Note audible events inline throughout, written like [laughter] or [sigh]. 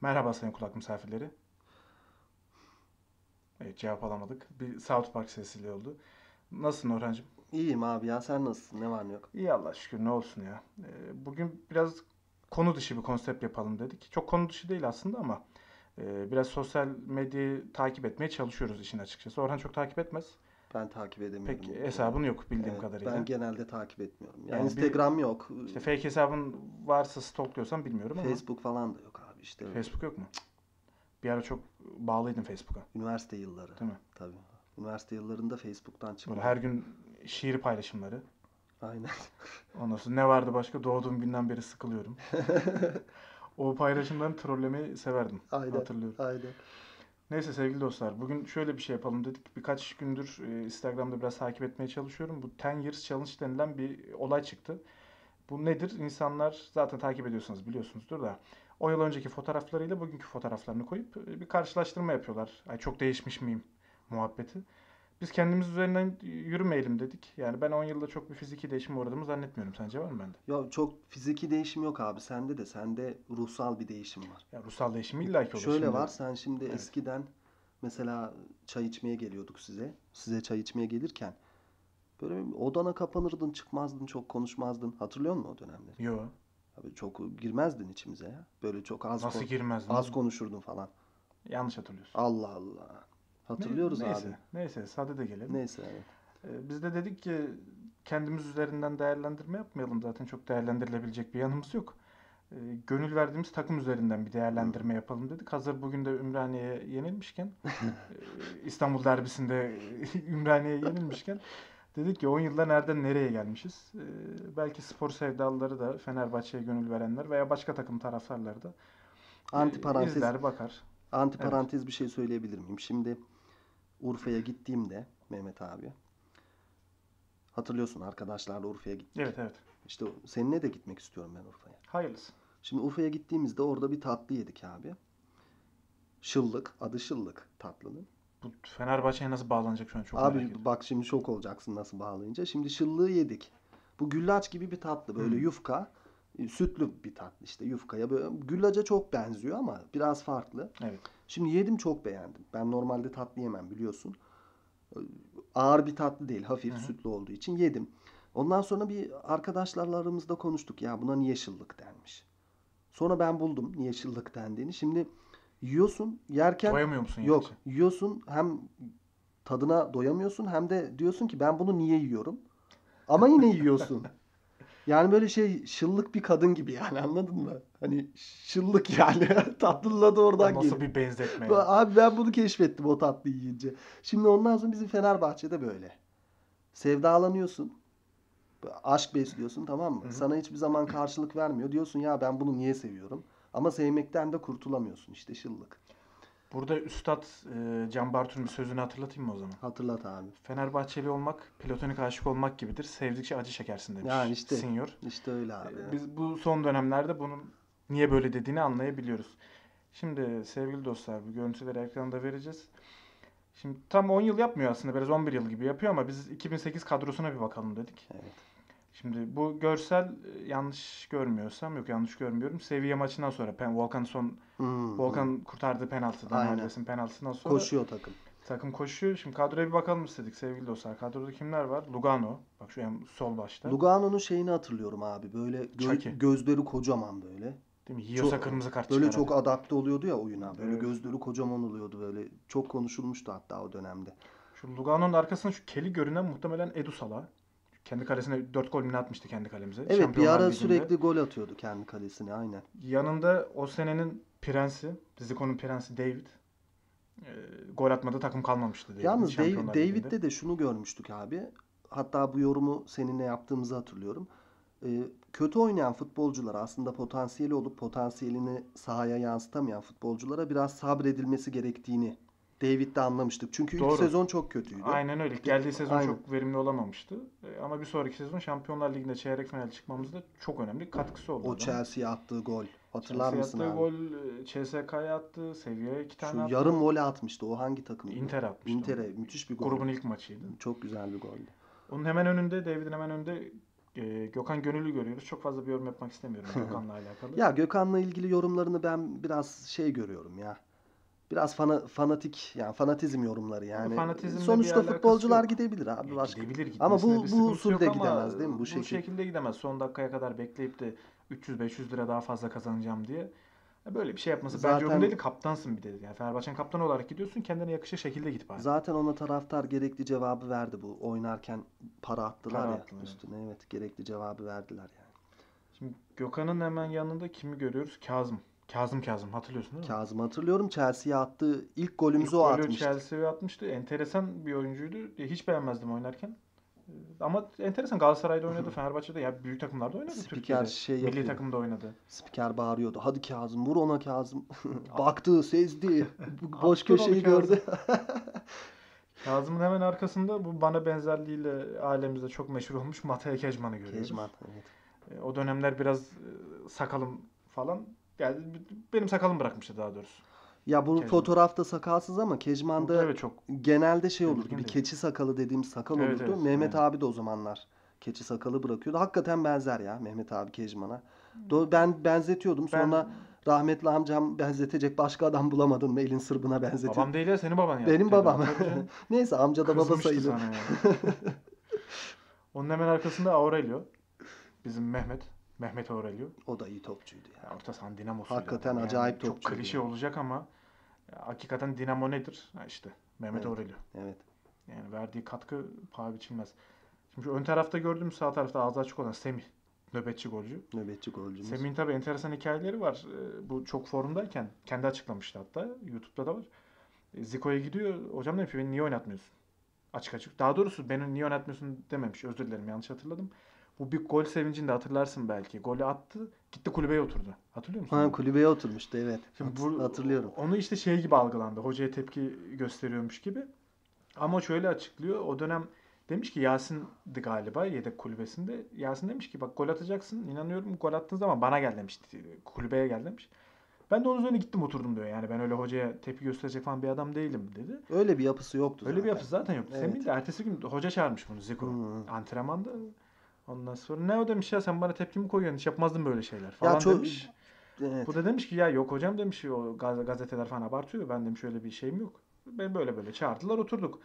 Merhaba sayın kulak misafirleri. Evet cevap alamadık. Bir South Park sesiyle oldu. Nasılsın Orhancığım? İyiyim abi ya sen nasılsın? Ne var ne yok? İyi Allah şükür ne olsun ya. Ee, bugün biraz konu dışı bir konsept yapalım dedik. Çok konu dışı değil aslında ama e, biraz sosyal medyayı takip etmeye çalışıyoruz işin açıkçası. Orhan çok takip etmez. Ben takip edemiyorum. Pek hesabın yok bildiğim Evet, kadarıyla. Ben genelde takip etmiyorum. Yani, Yani bir- Instagram yok. İşte fake hesabın varsa stalkluyorsan bilmiyorum ama Facebook falan da yok abi işte. Facebook yok mu? Bir ara çok bağlıydım Facebook'a. Üniversite yılları. Değil mi? Tabii. Üniversite yıllarında Facebook'tan Böyle çıkmadım. her gün şiir paylaşımları. Aynen. [laughs] Ondan sonra ne vardı başka? Doğduğum günden beri sıkılıyorum. [laughs] O paylaşımlarını trollemeyi severdim. Aynen. Hatırlıyorum. Aynen. Neyse sevgili dostlar. Bugün şöyle bir şey yapalım dedik. Birkaç gündür e, Instagram'da biraz takip etmeye çalışıyorum. Bu 10 Years Challenge denilen bir olay çıktı. Bu nedir? İnsanlar zaten takip ediyorsanız biliyorsunuzdur da 10 yıl önceki fotoğraflarıyla bugünkü fotoğraflarını koyup e, bir karşılaştırma yapıyorlar. Ay çok değişmiş miyim muhabbeti. Biz kendimiz üzerinden yürümeyelim dedik. Yani ben 10 yılda çok bir fiziki değişim uğradığımı zannetmiyorum. Sence var mı bende? Ya çok fiziki değişim yok abi sende de. Sende ruhsal bir değişim var. Ya ruhsal değişim illaki olur. Şöyle Şimdi- var sen şimdi Evet. eskiden mesela çay içmeye geliyorduk size. Size çay içmeye gelirken böyle odana kapanırdın, çıkmazdın, çok konuşmazdın. Hatırlıyor musun o dönemleri? Yo. Abi çok girmezdin içimize ya. Böyle çok az Nasıl kon- girmez? az konuşurdun falan. Yanlış hatırlıyorsun. Allah Allah. Hatırlıyoruz Ne- neyse, abi. Neyse sade de gelelim. Neyse evet. Ee, Biz de dedik ki kendimiz üzerinden değerlendirme yapmayalım. Zaten çok değerlendirilebilecek bir yanımız yok. Ee, Gönül verdiğimiz takım üzerinden bir değerlendirme yapalım dedik. Hazır bugün de Ümraniye'ye yenilmişken, [laughs] e, İstanbul derbisinde [laughs] Ümraniye'ye yenilmişken dedik ki 10 yılda nereden nereye gelmişiz? Ee, Belki spor sevdalıları da Fenerbahçe'ye gönül verenler veya başka takım taraftarları da e, Anti parantez, izler bakar. anti parantez bir şey söyleyebilir miyim? Şimdi Urfa'ya gittiğimde Mehmet abi hatırlıyorsun arkadaşlarla Urfa'ya gittik. Evet evet. İşte seninle de gitmek istiyorum ben Urfa'ya. Hayırlısı. Şimdi Urfa'ya gittiğimizde orada bir tatlı yedik abi. Şıllık, adı Şıllık tatlının. Bu Fenerbahçe'ye nasıl bağlanacak şu an çok merak Abi ediyorum. bak şimdi şok olacaksın nasıl bağlayınca. Şimdi şıllığı yedik. Bu güllaç gibi bir tatlı böyle Hmm. yufka. e, Sütlü bir tatlı işte yufkaya böyle güllaca çok benziyor ama biraz farklı. Evet. Şimdi yedim çok beğendim. Ben normalde tatlı yemem biliyorsun. Ee, Ağır bir tatlı değil hafif Hı hı. sütlü olduğu için yedim. Ondan sonra bir arkadaşlarla aramızda konuştuk ya buna niye şıllık denmiş. Sonra ben buldum niye şıllık dendiğini. Şimdi yiyorsun yerken Doyamıyor musun Yok. yedikçe? Yiyorsun hem tadına doyamıyorsun hem de diyorsun ki ben bunu niye yiyorum? Ama yine yiyorsun. [laughs] Yani böyle şey şıllık bir kadın gibi yani anladın mı? Hani şıllık yani [laughs] tatlının adı oradan Nasıl geliyor. bir benzetme ya? Abi ben bunu keşfettim o tatlıyı yiyince. Şimdi ondan sonra bizim Fenerbahçe'de böyle. Sevdalanıyorsun. Aşk besliyorsun tamam mı? Hı hı. Sana hiçbir zaman karşılık vermiyor. Diyorsun ya ben bunu niye seviyorum? Ama sevmekten de kurtulamıyorsun işte şıllık. Burada Üstad e, Can Bartu'nun bir sözünü hatırlatayım mı o zaman? Hatırlat abi. Fenerbahçeli olmak, platonik aşık olmak gibidir. Sevdikçe acı çekersin demiş. Yani işte. Senior. İşte öyle abi. E, Biz bu son dönemlerde bunun niye böyle dediğini anlayabiliyoruz. Şimdi sevgili dostlar bu görüntüleri ekranda vereceğiz. Şimdi tam 10 yıl yapmıyor aslında. Biraz 11 yıl gibi yapıyor ama biz 2008 kadrosuna bir bakalım dedik. Evet. Şimdi bu görsel e, yanlış görmüyorsam yok yanlış görmüyorum. Seviye maçından sonra Pen, Volkan son Hmm, Volkan kurtardığı penaltıdan Aynen. Alves'in penaltısından hmm. sonra koşuyor takım. takım koşuyor. Şimdi kadroya bir bakalım istedik sevgili dostlar. Kadroda kimler var? Lugano. Bak şu en sol başta. Lugano'nun şeyini hatırlıyorum abi. Böyle gö- gözleri kocaman böyle. Değil mi? Yiyorsa Çok- kırmızı kart Böyle çok hadi. adapte oluyordu ya oyuna. Böyle Evet. gözleri kocaman oluyordu böyle. Çok konuşulmuştu hatta o dönemde. Şu Lugano'nun arkasında şu keli görünen muhtemelen Edu Sala. Kendi kalesine 4 gol mü atmıştı kendi kalemize. Evet bir Şampiyonlar ara Ligi'nde. sürekli gol atıyordu kendi kalesine aynen. Yanında o senenin prensi, Zico'nun prensi David. E, gol atmadı takım kalmamıştı David. Yalnız. David'de de şunu görmüştük abi. Hatta bu yorumu seninle yaptığımızı hatırlıyorum. Ee, kötü oynayan futbolcular aslında potansiyeli olup potansiyelini sahaya yansıtamayan futbolculara biraz sabredilmesi gerektiğini David'de anlamıştık. Çünkü ilk Doğru. sezon çok kötüydü. Aynen öyle. Geldiği sezon Aynen. çok verimli olamamıştı. E, Ama bir sonraki sezon Şampiyonlar Ligi'nde çeyrek final çıkmamızda çok önemli katkısı oldu. O. Chelsea'ye attığı gol. Hatırlar Chelsea mısın attığı abi? gol, e, CSK'ya attı, Sevilla'ya iki tane Şu attı. yarım voley atmıştı. O hangi takım? Inter atmıştı. Inter'e müthiş bir gol. Grubun ilk maçıydı. Çok güzel bir goldü. Onun hemen önünde, David'in hemen önünde e, Gökhan Gönüllü görüyoruz. Çok fazla bir yorum yapmak istemiyorum [laughs] Gökhan'la alakalı. Ya Gökhan'la ilgili yorumlarını ben biraz şey görüyorum ya. Biraz fana, fanatik yani fanatizm yorumları yani. fanatizmle Sonuçta futbolcular yok. gidebilir abi Ya başka. gidebilir, Ama bu bu usulde gidemez değil mi? Bu, Bu şekil. şekilde gidemez. Son dakikaya kadar bekleyip de 300-500 lira daha fazla kazanacağım diye. Ya Böyle bir şey yapması bence Zaten- uygun değil. Kaptansın bir de. Yani Fenerbahçe'nin kaptanı olarak gidiyorsun. Kendine yakışır şekilde git bari. Zaten ona taraftar gerekli cevabı verdi bu. Oynarken para attılar Para ya evet. üstüne. Evet gerekli cevabı verdiler yani. Şimdi Gökhan'ın hemen yanında kimi görüyoruz? Kazım. Kazım Kazım hatırlıyorsun değil mi? Kazım hatırlıyorum Chelsea'ye attığı ilk golümüzü İlk o golü atmıştı. Chelsea'ye atmıştı. Enteresan bir oyuncuydu. E, Hiç beğenmezdim oynarken. E, Ama enteresan Galatasaray'da oynadı, Fenerbahçe'de ya büyük takımlarda oynadı Spiker Türkiye'de. şey Milli takımda oynadı. Spiker bağırıyordu. Hadi Kazım vur ona Kazım. [laughs] [laughs] Baktı, sezdi. [laughs] Boş köşeyi gördü. Kazım'ın hemen arkasında bu bana benzerliğiyle ailemizde çok meşhur olmuş Mataya Kecman'ı görüyoruz. Kejman. Evet. E, O dönemler biraz sakalım falan yani benim sakalım bırakmıştı daha doğrusu. Ya bu Kejman. fotoğrafta sakalsız ama Kejman'da Evet çok genelde şey olurdu. Bir keçi sakalı dediğimiz sakal Evet, olurdu. evet, Mehmet aynen. abi de o zamanlar keçi sakalı bırakıyordu. Hakikaten benzer ya Mehmet abi Kejman'a. Hmm. Ben benzetiyordum. ben Sonra rahmetli amcam benzetecek başka adam bulamadın mı? Elin sırbına benzetiyor. babam değil ya senin baban ya. Benim babam. [laughs] Neyse amca da baba sayılır. yani. [laughs] Onun hemen arkasında Aurelio. Bizim Mehmet. Mehmet Aurelio. O da iyi topçuydu ya. Ya orta sahanın dinamosuydu. Hakikaten adam. acayip Çok topçuydu klişe ya. olacak ama hakikaten dinamo nedir? Ha işte Mehmet Evet. Aurelio. Evet. Yani verdiği katkı paha biçilmez. Şimdi ön tarafta gördüğüm sağ tarafta ağzı açık olan Semih. Nöbetçi golcü. Nöbetçi golcümüz. Semih'in tabii enteresan hikayeleri var. Ee, Bu çok forumdayken kendi açıklamıştı hatta. YouTube'da da var. E, Zico'ya gidiyor. Hocam demiş beni niye oynatmıyorsun? Açık açık. Daha doğrusu beni niye oynatmıyorsun dememiş. Özür dilerim yanlış hatırladım. Bu bir gol sevincini de hatırlarsın belki. Golü attı. Gitti kulübeye oturdu. Hatırlıyor musun? Ha, kulübeye oturmuştu evet. Şimdi bu, hatırlıyorum. Onu işte şey gibi algılandı. Hocaya tepki gösteriyormuş gibi. Ama şöyle açıklıyor. O dönem demiş ki Yasin'di galiba yedek kulübesinde. Yasin demiş ki bak gol atacaksın. İnanıyorum gol attığın zaman bana gel demişti. Kulübeye gel demiş. Ben de onun üzerine gittim oturdum diyor. Yani ben öyle hocaya tepki gösterecek falan bir adam değilim dedi. Öyle bir yapısı yoktu Öyle bir zaten. yapısı zaten yoktu. Evet. Semih de ertesi gün hoca çağırmış bunu Zico. Hı. Antrenmanda. Ondan sonra ne o demiş ya sen bana tepki mi koyuyorsun? Hiç yapmazdın böyle şeyler falan çok- demiş. Evet. Bu da demiş ki ya yok hocam demiş o gaz- gazeteler falan abartıyor. Ben demiş öyle bir şeyim yok. Ben böyle böyle çağırdılar oturduk.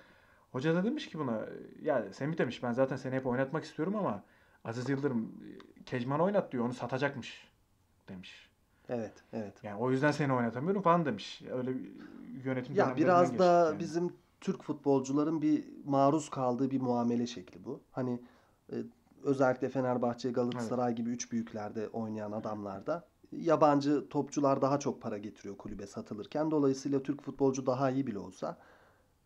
Hoca da demiş ki buna ya Semih demiş ben zaten seni hep oynatmak istiyorum ama Aziz Yıldırım e, Kecman oynat diyor onu satacakmış demiş. Evet, evet. Yani o yüzden seni oynatamıyorum falan demiş. Öyle bir yönetim Ya biraz da yani. bizim Türk futbolcuların bir maruz kaldığı bir muamele şekli bu. Hani e, özellikle Fenerbahçe, Galatasaray gibi üç büyüklerde oynayan adamlarda yabancı topçular daha çok para getiriyor kulübe satılırken. Dolayısıyla Türk futbolcu daha iyi bile olsa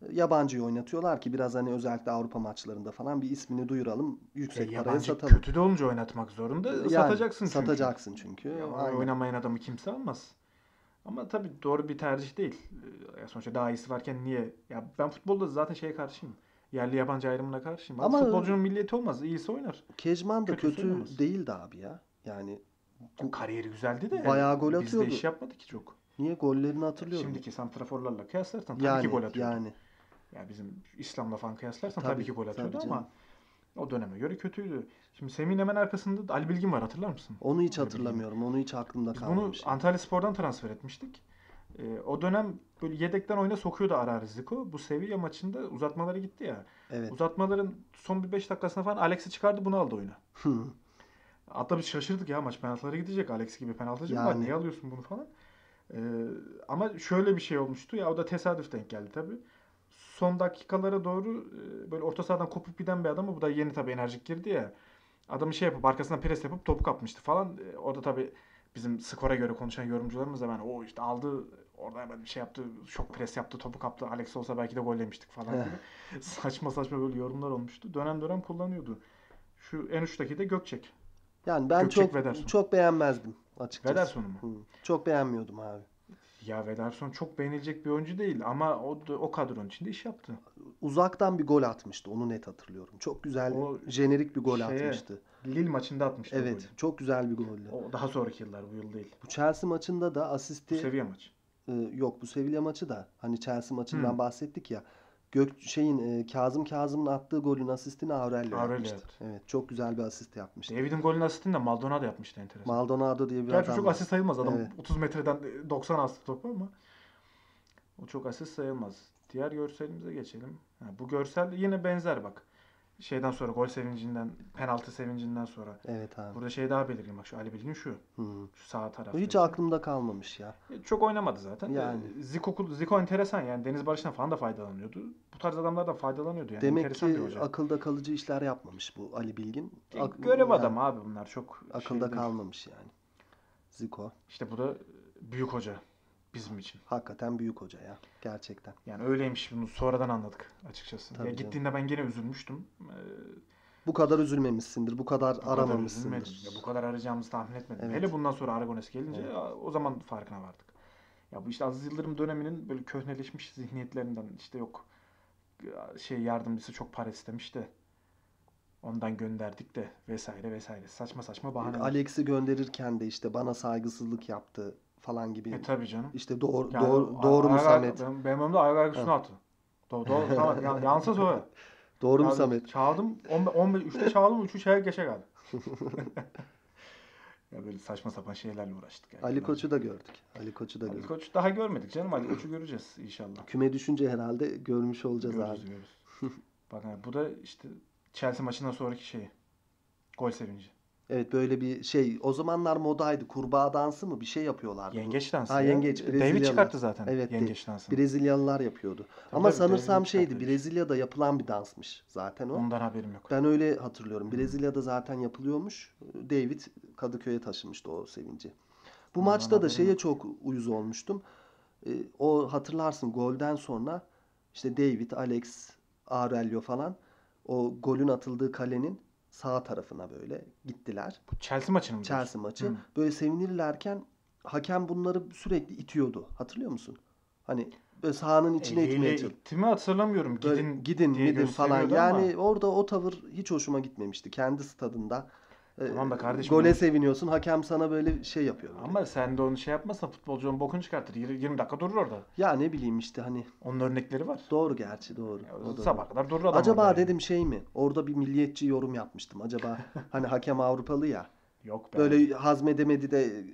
e, yabancıyı oynatıyorlar ki biraz hani özellikle Avrupa maçlarında falan bir ismini duyuralım, yüksek Ya paraya yabancı satalım. kötü de olunca oynatmak zorunda. Yani satacaksın çünkü. Satacaksın çünkü. Ya, Aynen. oynamayan adamı kimse almaz. Ama tabii doğru bir tercih değil. Ya sonuçta daha iyisi varken niye? Ya ben futbolda zaten şeye karşıyım. Yerli yabancı ayrımına karşıyım. Ama futbolcunun milliyeti olmaz. İyisi oynar. Kejman da kötü oynamaz. değildi abi ya. Yani Ya kariyeri güzeldi de. Bayağı gol Bizde atıyordu. iş yapmadı ki çok. niye gollerini hatırlıyorum. Şimdiki santraforlarla kıyaslarsan tabii yani ki gol atıyordu. yani Ya bizim İslam'la falan kıyaslarsan Tabii, tabii, ki gol atıyordu tabii ama canım. o döneme göre kötüydü. Şimdi Semih'in hemen arkasında da Ali Bilgin var hatırlar mısın? onu hiç Ali Bilgin. hatırlamıyorum. Onu hiç aklımda Biz bunu kalmamış. Antalya Spor'dan transfer etmiştik. Ee, o dönem böyle yedekten oyuna sokuyordu ara ara Zico. Bu Sevilla maçında uzatmalara gitti ya. Evet. Uzatmaların son bir 5 dakikasına falan Alex'i çıkardı bunu aldı oyuna. Hatta biz şaşırdık ya maç penaltılara gidecek. Alex gibi penaltıcı mı var? Yani. Niye alıyorsun bunu falan. Ee, ama şöyle bir şey olmuştu ya o da tesadüf denk geldi tabii. Son dakikalara doğru e, böyle orta sahadan kopup giden bir adamı bu da yeni tabii enerjik girdi ya. Adamı şey yapıp arkasından pres yapıp topu kapmıştı falan. E, orada tabii bizim skora göre konuşan yorumcularımız da ben o işte aldı orada hemen bir şey yaptı. Çok pres yaptı, topu kaptı. Alex olsa belki de gol yemiştik falan gibi. [laughs] saçma saçma böyle yorumlar olmuştu. Dönem dönem kullanıyordu. Şu en uçtaki de Gökçek. Yani ben Gökçek çok Vederson. çok beğenmezdim açıkçası. Vederson'u mu? Hı. Çok beğenmiyordum abi. Ya Vederson çok beğenilecek bir oyuncu değil ama o o kadronun içinde iş yaptı. Uzaktan bir gol atmıştı. Onu net hatırlıyorum. Çok güzel, O jenerik bir gol şeye, atmıştı. Lille maçında atmıştı Evet, golü. çok güzel bir goldü. O daha sonraki yıllar bu yıl değil. Bu Chelsea maçında da asisti seviye maç. E, yok bu Sevilla maçı da hani Chelsea maçından Hı. bahsettik ya. Gök şeyin e, Kazım Kazım'ın attığı golün asistini Aurelio Aurelio yapmıştı. yaptı. Evet, çok güzel bir asist yapmıştı. David'in golün asistini de Maldonado yapmıştı enteresan. Maldonado diye bir Gerçi adam çok var. asist sayılmaz adam Evet. 30 metreden 90 astı topu ama o çok asist sayılmaz. Diğer görselimize geçelim. Ha, bu görsel yine benzer bak. Şeyden sonra gol sevincinden, penaltı sevincinden sonra. Evet abi. Burada şey daha belirgin bak şu Ali Bilgin şu. Hı. Şu sağ tarafta. Hiç aklımda kalmamış ya. Çok oynamadı zaten. Yani. Ee, Zico, Zico enteresan yani. Deniz Barış'tan falan da faydalanıyordu. Bu tarz adamlar da faydalanıyordu yani. Demek enteresan bir ki hoca. akılda kalıcı işler yapmamış bu Ali Bilgin. E, Ak- Görev yani adamı abi bunlar çok şey Akılda değil. kalmamış yani. Zico. İşte bu da büyük hoca bizim için. Hakikaten büyük hoca ya. Gerçekten. Yani öyleymiş bunu sonradan anladık açıkçası. Tabii ya canım. gittiğinde ben gene üzülmüştüm. Ee, Bu kadar üzülmemişsindir. Bu kadar bu aramamışsındır. Ya bu kadar arayacağımızı tahmin etmedim. Evet. Hele bundan sonra Aragones gelince Evet. ya, o zaman farkına vardık. Ya bu işte Aziz Yıldırım döneminin böyle köhneleşmiş zihniyetlerinden işte yok şey yardımcısı çok para istemiş de ondan gönderdik de vesaire vesaire. Saçma saçma bahaneler. Alex'i gönderirken de işte bana saygısızlık yaptı falan gibi. E tabii canım. İşte doğru Yani doğru, doğru mu Samet? Benim, benim önümde ayak ayak üstüne attı. Doğru, doğru tamam. Ya, [laughs] yansa söyle. Doğru mu Ya Samet? Çağırdım. 15, 15 3'te [laughs] çağırdım. 3'ü çeyrek geçe geldi. [laughs] ya böyle saçma sapan şeylerle uğraştık. Yani. Ali Koç'u da gördük. Ali Koç'u da Ali gördük. Koç daha görmedik canım. Ali Koç'u göreceğiz inşallah. Küme düşünce herhalde görmüş olacağız Görürüz abi. görürüz. Bak yani bu da işte Chelsea maçından sonraki şey. Gol sevinci. Evet böyle bir şey. O zamanlar modaydı. Kurbağa dansı mı? Bir şey yapıyorlardı. Yengeç dansı. Ha, ya. yengeç, David Brezilyalılar. çıkarttı zaten Evet, yengeç dansını. Brezilyalılar yapıyordu. Tabii Ama tabii, sanırsam David şeydi. çıkarttı. Brezilya'da yapılan bir dansmış zaten o. Ondan haberim yok. Ben öyle hatırlıyorum. Brezilya'da zaten yapılıyormuş. David Kadıköy'e taşımıştı o sevinci. Bu Ondan maçta da şeye yok. çok uyuz olmuştum. Ee, o hatırlarsın golden sonra işte David, Alex, Aurelio falan o golün atıldığı kalenin sağ tarafına böyle gittiler. Bu Chelsea maçını mı diyorsun? Chelsea maçı. Hı. Böyle sevinirlerken hakem bunları sürekli itiyordu. Hatırlıyor musun? Hani böyle sahanın içine Eliyle itmeye çalışıyordu. itti mi hatırlamıyorum. Böyle Gidin, gidin gidin falan. ama- Yani orada o tavır hiç hoşuma gitmemişti. Kendi stadında. Tamam da kardeşim, Gole bunu- seviniyorsun. Hakem sana böyle şey yapıyor. böyle. Ama sen de onu şey yapmazsan futbolcunun bokunu çıkartır. Yir- 20 dakika durur orada. Ya ne bileyim işte hani Onun örnekleri var. doğru gerçi doğru. Ya, O sabah doğru. kadar durur adam Acaba orada yani. dedim şey mi? Orada bir milliyetçi yorum yapmıştım. Acaba [laughs] hani hakem Avrupalı ya. Yok be. Böyle hazmedemedi de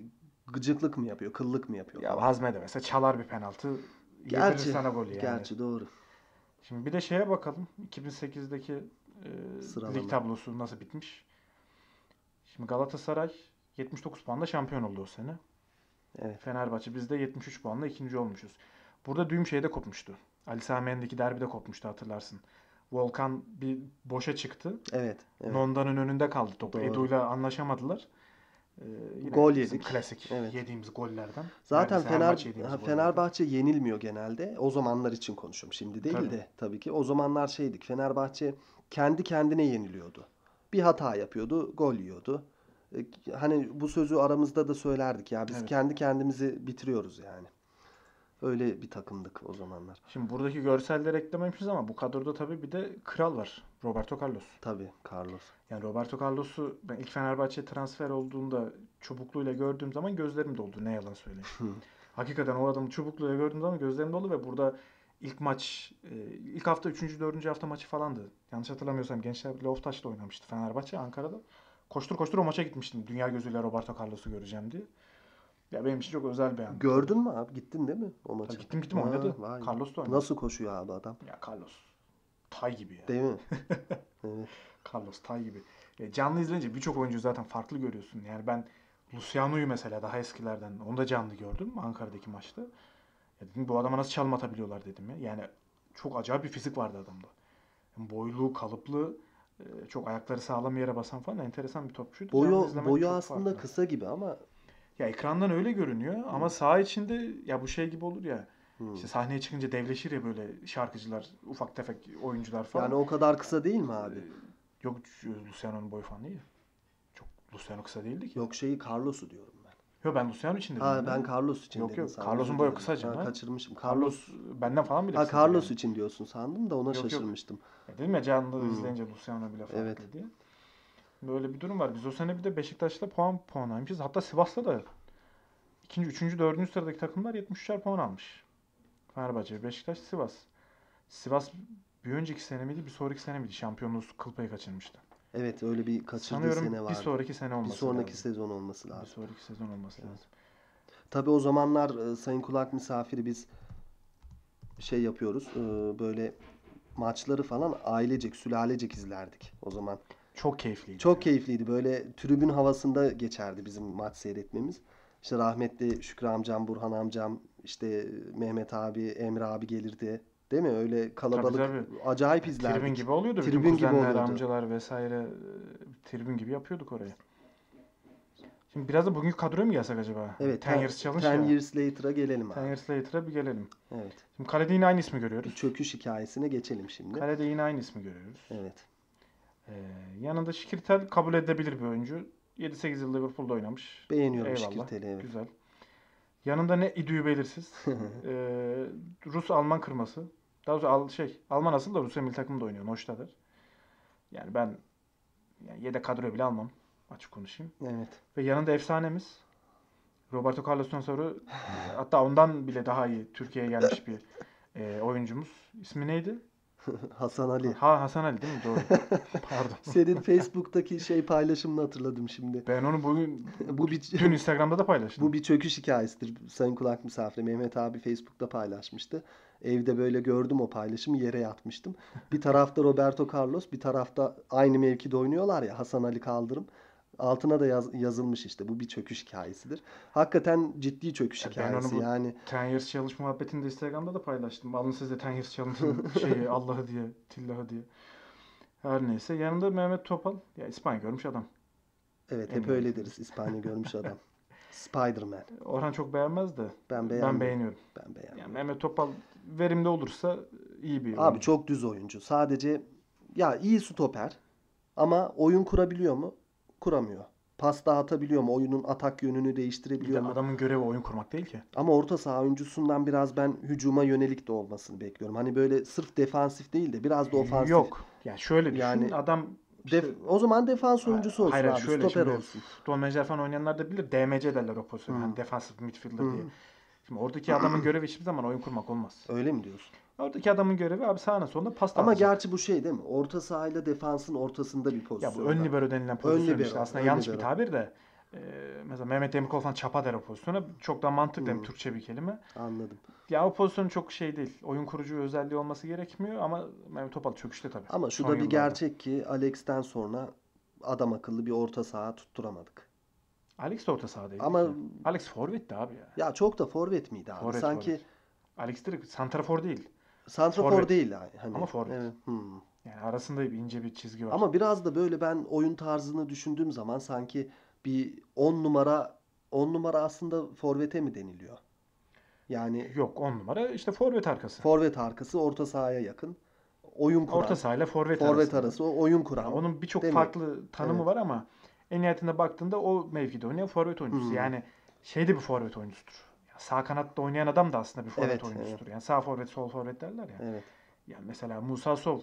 gıcıklık mı yapıyor? Kıllık mı yapıyor? ya hazmedemese çalar bir penaltı. Gerçi, sana golü yani. gerçi doğru. Şimdi bir de şeye bakalım. 2008'deki e, Sıralama. lig tablosu nasıl bitmiş? Şimdi Galatasaray 79 puanla şampiyon oldu o sene. Evet. Fenerbahçe biz de 73 puanla ikinci olmuşuz. Burada düğüm şeyde kopmuştu. Ali Sami Yen'deki derbide kopmuştu hatırlarsın. Volkan bir boşa çıktı. Evet. evet. Nonda'nın önünde kaldı topu. Doğru. Edu'yla anlaşamadılar. Ee, yine Gol yedik. Klasik Evet. yediğimiz gollerden. Zaten Neredeyse Fener, yediğimiz gollerden. Fenerbahçe yenilmiyor genelde. O zamanlar için konuşuyorum. Şimdi değil Tabii. de tabii ki. O zamanlar şeydik. Fenerbahçe kendi kendine yeniliyordu. Bir hata yapıyordu, gol yiyordu. E, Hani bu sözü aramızda da söylerdik ya. Biz Evet. kendi kendimizi bitiriyoruz yani. Öyle bir takımdık o zamanlar. Şimdi buradaki görselleri eklememişiz ama bu kadroda tabii bir de kral var. Roberto Carlos. Tabii Carlos. Yani Roberto Carlos'u ben ilk Fenerbahçe transfer olduğunda çubukluyla gördüğüm zaman gözlerim doldu. Ne yalan söyleyeyim. Hakikaten o adamı çubukluyla gördüğüm zaman gözlerim doldu ve burada ilk maç, e, ilk hafta 3. 4. hafta maçı falandı. Yanlış hatırlamıyorsam Gençler Loftaş'ta oynamıştı Fenerbahçe Ankara'da. Koştur koştur o maça gitmiştim. Dünya gözüyle Roberto Carlos'u göreceğim diye. Ya benim için çok özel bir an. Gördün mü abi? Gittin değil mi o maça? Tabii gittim gittim Ha, oynadı. vay. Carlos da oynadı. Nasıl koşuyor abi adam? Ya Carlos. Tay gibi ya. Değil mi? [laughs] evet. Carlos Tay gibi. Ya canlı izleyince birçok oyuncu zaten farklı görüyorsun. Yani ben Luciano'yu mesela daha eskilerden onu da canlı gördüm Ankara'daki maçta. Ya dedim bu adama nasıl çalım atabiliyorlar dedim ya. Yani çok acayip bir fizik vardı adamda. Yani boylu, kalıplı, e, çok ayakları sağlam yere basan falan enteresan bir topçuydu. Boyu boyu aslında farklı. kısa gibi ama Ya ekrandan öyle görünüyor ama saha içinde ya bu şey gibi olur ya. Hmm. İşte sahneye çıkınca devleşir ya böyle şarkıcılar, ufak tefek oyuncular falan. yani o kadar kısa değil mi abi? Ee, Yok Luciano'nun boyu falan değil. Çok Luciano kısa değildi ki. Yok şeyi Carlos'u diyorum. Yok ben Luciano için dedim. Ha ben Carlos için Yok, dedim. yok. sandım. Carlos'un boyu dilerim. kısa canım, Ha, kaçırmışım. Carlos. Benden falan bile Ha Carlos yani. için diyorsun sandım da ona Yok, yok. şaşırmıştım. Ya dedim ya canlı Hmm. izleyince Luciano bile farklı Evet. diye. Böyle bir durum var. Biz o sene bir de Beşiktaş'la puan puan almışız. Hatta Sivas'ta da ikinci, üçüncü, dördüncü sıradaki takımlar 73'er puan almış. Fenerbahçe, Beşiktaş, Sivas. Sivas bir önceki sene miydi, bir sonraki sene miydi? Şampiyonluğu kıl payı kaçırmıştı. Evet öyle bir kaçırdığı Sanıyorum sene bir vardı. sonraki sene Bir olması sonraki lazım. sezon olması Bir lazım. sonraki sezon olması lazım. Tabii o zamanlar e, Sayın Kulak misafiri biz şey yapıyoruz. e, Böyle maçları falan ailecek, sülalecek izlerdik o zaman. Çok keyifliydi. Çok keyifliydi. Böyle tribün havasında geçerdi bizim maç seyretmemiz. İşte rahmetli Şükrü amcam, Burhan amcam, işte Mehmet abi, Emre abi gelirdi. Değil mi? Öyle kalabalık, tabii. acayip izlerdik. Tribün gibi oluyordu. Bütün Tribün gibi kuzenler, oluyordu. amcalar vesaire e, tribün gibi yapıyorduk orayı. Şimdi biraz da bugünkü kadroya mı gelsek acaba? Evet, Ten Years Challenge Ten ya. Years Later'a gelelim Ten abi. Years Later'a bir gelelim. Evet. Şimdi kalede yine aynı ismi görüyoruz. çöküş hikayesine geçelim şimdi. Kalede yine aynı ismi görüyoruz. Evet. Ee, yanında Şikirtel kabul edilebilir bir oyuncu. 7-8 yıl Liverpool'da oynamış. Beğeniyorum Eyvallah. Şikirtel'i evet. Güzel. Yanında ne idüğü belirsiz. [laughs] Ee, Rus-Alman kırması. Daha doğrusu Al- şey, Alman asıl da Rusya milli takımda oynuyor. Noştadır. Yani ben yani yedek kadroya bile almam. Açık konuşayım. Evet. Ve yanında efsanemiz. Roberto Carlos'tan sonra hatta ondan bile daha iyi Türkiye'ye gelmiş bir e, oyuncumuz. İsmi neydi? [laughs] Hasan Ali. Ha Hasan Ali değil mi? Doğru. [laughs] Pardon. Senin [laughs] Facebook'taki şey paylaşımını hatırladım şimdi. Ben onu bugün Bu bir dün Instagram'da da paylaştım. bu bir çöküş hikayesidir. Sayın Kulak Misafiri Mehmet abi Facebook'ta paylaşmıştı. Evde böyle gördüm o paylaşımı yere yatmıştım. Bir tarafta Roberto Carlos, bir tarafta aynı mevkide oynuyorlar ya Hasan Ali Kaldırım. Altına da yaz- yazılmış işte bu bir çöküş hikayesidir. Hakikaten ciddi çöküş Ya ben onu hikayesi yani. Ten Years Challenge muhabbetini de Instagram'da da paylaştım. Alın size Ten Years Challenge'ın [laughs] şeyi Allah'ı diye, Tillah'ı diye. Her neyse. Yanında Mehmet Topal. Ya İspanya görmüş adam. Evet hep Eminim. öyle deriz İspanya görmüş adam. [laughs] Spider-Man. Orhan çok beğenmez de. Ben Ben beğeniyorum. Ben beğendim. Yani Mehmet Topal verimli olursa iyi bir Abi oyuncu. çok düz oyuncu. Sadece ya iyi stoper ama oyun kurabiliyor mu? Kuramıyor. Pas dağıtabiliyor mu? Oyunun atak yönünü Bir de değiştirebiliyor mu? adamın görevi oyun kurmak değil ki. Ama orta saha oyuncusundan biraz ben hücuma yönelik de olmasını bekliyorum. Hani böyle sırf defansif değil de biraz da ofansif. Yok. Yani şöyle düşün. Yani adam işte, Def- o zaman defans oyuncusu olsun Hayır, abi. şöyle Stoper şimdi olsun. futbol menajer falan oynayanlar da bilir. DMC derler o pozisyonu. Hı. Hani defansif midfielder Hı. diye. Şimdi oradaki adamın [clears throat] görevi hiçbir zaman oyun kurmak olmaz. Öyle mi diyorsun? Oradaki adamın görevi abi sağına soluna pas Ama gerçi bu şey değil mi? Orta sahayla defansın ortasında bir Ya pozisyon. bu ön libero denilen pozisyon libero, işte aslında ön yanlış libero. bir tabir de e, mesela Mehmet Demirkol falan çapa der o pozisyona. Çok daha mantıklı Hı. Türkçe bir kelime. Anladım. Ya o pozisyon çok şey değil. Oyun kurucu özelliği olması gerekmiyor ama Mehmet Topal çöküşte tabii. Ama şu Son da bir yıllarda. gerçek ki Alex'ten sonra adam akıllı bir orta saha tutturamadık. Alex de orta sahadaydı. Ama ki. Alex forvetti abi ya. ya çok da forvet miydi abi? Forvet, Sanki forvet. Alex direkt santrafor değil. Santrafor Forvet. değil yani. Hani, Ama forvet. evet, hmm. Yani arasında bir ince bir çizgi var. Ama biraz da böyle ben oyun tarzını düşündüğüm zaman sanki bir 10 numara 10 numara aslında forvete mi deniliyor? Yani Yok 10 numara işte forvet arkası. forvet arkası orta sahaya yakın. Oyun kuran. Orta sahayla forvet, forvet arası o oyun kuran. Yani onun birçok mi? farklı tanımı Evet. var ama en nihayetinde baktığında o mevkide oynayan forvet oyuncusu. Hmm. Yani şey de bir forvet oyuncusudur. Sağ kanatta oynayan adam da aslında bir forvet Evet, oyuncusudur. Yani sağ forvet, sol forvet derler ya. Evet. Yani mesela Musa Sol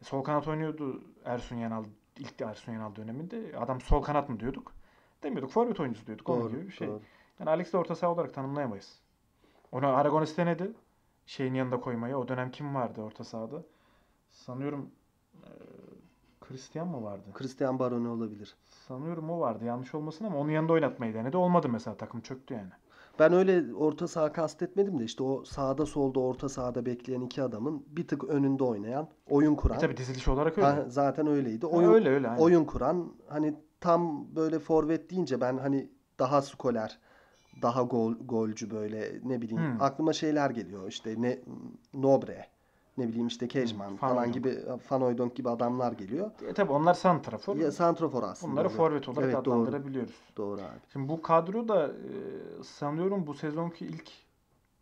e, sol kanat oynuyordu Ersun Yanal ilk Ersun Yanal döneminde. Adam sol kanat mı diyorduk? Demiyorduk. Forvet oyuncusu diyorduk. Onun Doğru. gibi bir şey. doğru. Yani Alex de orta saha olarak tanımlayamayız. Onu Aragones denedi. Şeyin yanında koymaya. O dönem kim vardı orta sahada? Sanıyorum eee Christian mı vardı? Christian Barone olabilir. Sanıyorum o vardı. Yanlış olmasın ama onun yanında oynatmayı denedi. Olmadı mesela. Takım çöktü yani. Ben öyle orta saha kastetmedim de işte o sağda solda orta sahada bekleyen iki adamın bir tık önünde oynayan, oyun kuran. E tabi diziliş olarak öyle. Ha, zaten öyleydi. Ha, Oyun, öyle öyle. aynen. oyun kuran hani tam böyle forvet deyince ben hani daha skoler, daha gol golcü böyle ne bileyim Hmm. aklıma şeyler geliyor. İşte ne Nobre, ne bileyim işte Kejman falan Van gibi Van Hooijdonk gibi adamlar geliyor. E tabi onlar santrafor. Ya santrofor aslında. Onları forvet olarak Evet, doğru. adlandırabiliyoruz. Doğru abi. Şimdi bu kadro da e, sanıyorum bu sezonki ilk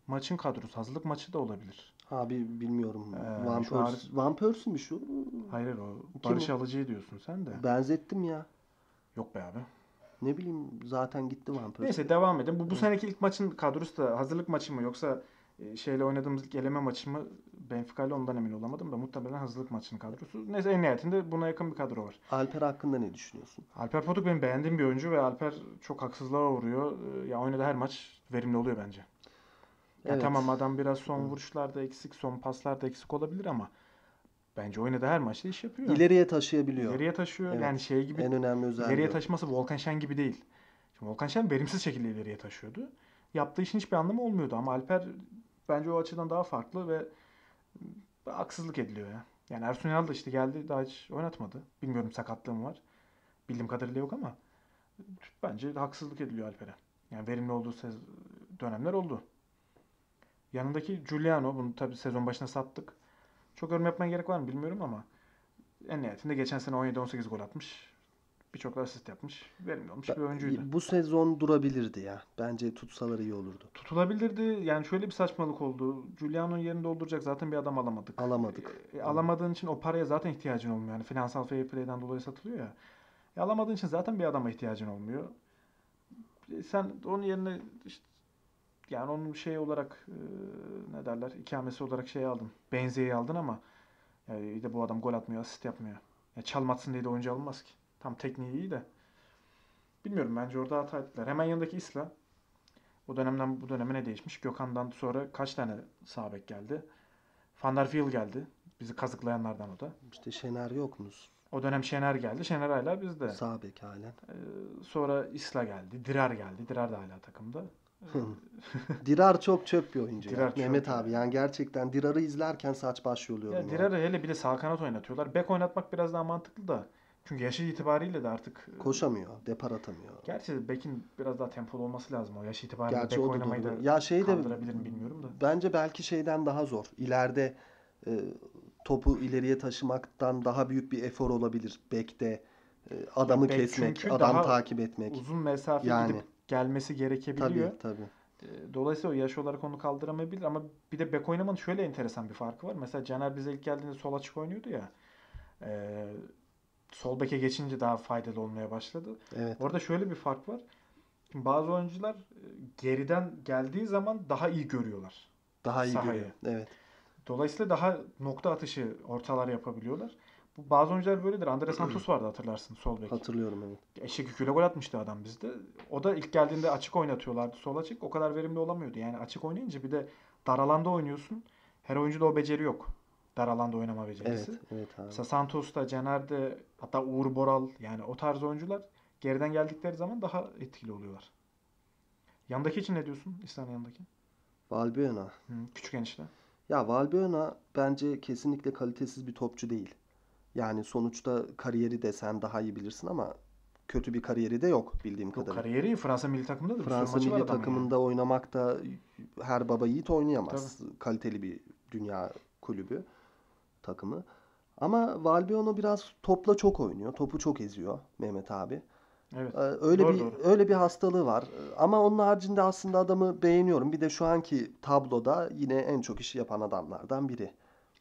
maçın kadrosu. Hazırlık maçı da olabilir. Abi bilmiyorum. Ee, Van Persie mi şu? Hayır hayır, o Kim Barış? Alıcı'yı diyorsun sen de. Benzettim ya. Yok be abi. Ne bileyim zaten gitti Van Persie. Neyse devam edelim. Bu, bu seneki ilk maçın kadrosu da hazırlık maçı mı yoksa e, şeyle oynadığımız ilk eleme maçı mı Benfica ile ondan emin olamadım da muhtemelen hazırlık maçının kadrosu. Neyse en nihayetinde buna yakın bir kadro var. Alper hakkında ne düşünüyorsun? Alper Potuk benim beğendiğim bir oyuncu ve Alper çok haksızlığa uğruyor. E, Ya oynadığı her maç verimli oluyor bence. Ya Evet. tamam adam biraz son vuruşlarda eksik, son paslarda eksik olabilir ama bence oynadığı her maçta iş yapıyor. İleriye taşıyabiliyor. İleriye taşıyor. Evet. Yani şey gibi En önemli özelliği. ileriye taşıması Volkan Şen gibi değil. Şimdi Volkan Şen verimsiz şekilde ileriye taşıyordu. Yaptığı işin hiçbir anlamı olmuyordu ama Alper bence o açıdan daha farklı ve haksızlık ediliyor ya. Yani Ersun Yanal da işte geldi daha hiç oynatmadı. Bilmiyorum sakatlığı mı var. Bildiğim kadarıyla yok ama bence haksızlık ediliyor Alper'e. Yani verimli olduğu dönemler oldu. Yanındaki Giuliano, bunu tabii sezon başına sattık. Çok yorum yapmaya gerek var mı bilmiyorum ama en nihayetinde geçen sene 17-18 gol atmış. Birçok asist yapmış. Verimli olmuş bir oyuncuydu. Bu sezon durabilirdi ya. Bence tutsalar iyi olurdu. Tutulabilirdi. Yani şöyle bir saçmalık oldu. Giuliano'nun yerini dolduracak zaten bir adam alamadık. Alamadık. E, alamadığın için o paraya zaten ihtiyacın olmuyor. Yani finansal fair play'den dolayı satılıyor ya. E, alamadığın için zaten bir adama ihtiyacın olmuyor. E, sen onun yerine işte yani onun şey olarak e, ne derler ikamesi olarak şey aldın. Benzeyi aldın ama yani iyi de bu adam gol atmıyor, asist yapmıyor. Ya çalmatsın diye de oyuncu alınmaz ki. Tam tekniği iyi de. Bilmiyorum bence orada hata ettiler. Hemen yanındaki Isla. O dönemden bu döneme ne değişmiş? Gökhan'dan sonra kaç tane sağ bek geldi? Van der Fiel geldi. Bizi kazıklayanlardan o da. İşte Şener yok mu? O dönem Şener geldi. Şener hala bizde. Sağ bek halen. Ee, sonra Isla geldi. Dirar geldi. Dirar da hala takımda. [laughs] Dirar çok çöp bir oyuncu ya. Dirar çöp Mehmet ya. abi yani gerçekten Dirar'ı izlerken saç baş yoluyorum Ya ya. Dirar'ı hele bir de sağ kanat oynatıyorlar. Bek oynatmak biraz daha mantıklı da. Çünkü yaşı itibariyle de artık e, Koşamıyor, depar atamıyor. Gerçi Bek'in biraz daha tempolu olması lazım. O yaş itibariyle Gerçi da oynamayı da Ya şey de mi bilmiyorum da. bence belki şeyden daha zor. İleride e, topu ileriye taşımaktan daha büyük bir efor olabilir. Bekte e, adamı bek kesmek, adam takip etmek. Uzun mesafe Yani. gidip gelmesi gerekebiliyor. Tabii tabii. E, Dolayısıyla o yaş olarak onu kaldıramayabilir ama bir de bek oynamanın şöyle enteresan bir farkı var. Mesela Caner bize ilk geldiğinde sol açık oynuyordu ya. E, sol beke geçince daha faydalı olmaya başladı. Evet. Orada şöyle bir fark var. Şimdi bazı oyuncular e, geriden geldiği zaman daha iyi görüyorlar. Daha iyi sahayı. görüyor. Evet. Dolayısıyla daha nokta atışı ortalar yapabiliyorlar. Bu bazı oyuncular böyledir. Andre Santos vardı hatırlarsın sol bek. Hatırlıyorum evet. Eşek yüküyle gol atmıştı adam bizde. O da ilk geldiğinde açık oynatıyorlardı. Sol açık. O kadar verimli olamıyordu. Yani açık oynayınca bir de dar alanda oynuyorsun. Her oyuncuda o beceri yok. Dar alanda oynama becerisi. Evet, evet abi. Mesela Santos'ta, Caner'de hatta Uğur Boral yani o tarz oyuncular geriden geldikleri zaman daha etkili oluyorlar. Yandaki için ne diyorsun? İslam'ın yanındaki. Valbuena. Hı, küçük enişte. Ya Valbuena bence kesinlikle kalitesiz bir topçu değil. Yani sonuçta kariyeri de sen daha iyi bilirsin ama kötü bir kariyeri de yok bildiğim Yok, kadarıyla. kariyeri Fransa milli takımında da Fransa milli takımında oynamak da her baba yiğit oynayamaz. Kaliteli bir dünya kulübü takımı. Ama Valbuena biraz topla çok oynuyor. Topu çok eziyor Mehmet abi. Evet. Ee, Öyle Doğru, bir doğru. öyle bir hastalığı var. Ee, Ama onun haricinde aslında adamı beğeniyorum. Bir de şu anki tabloda yine en çok işi yapan adamlardan biri.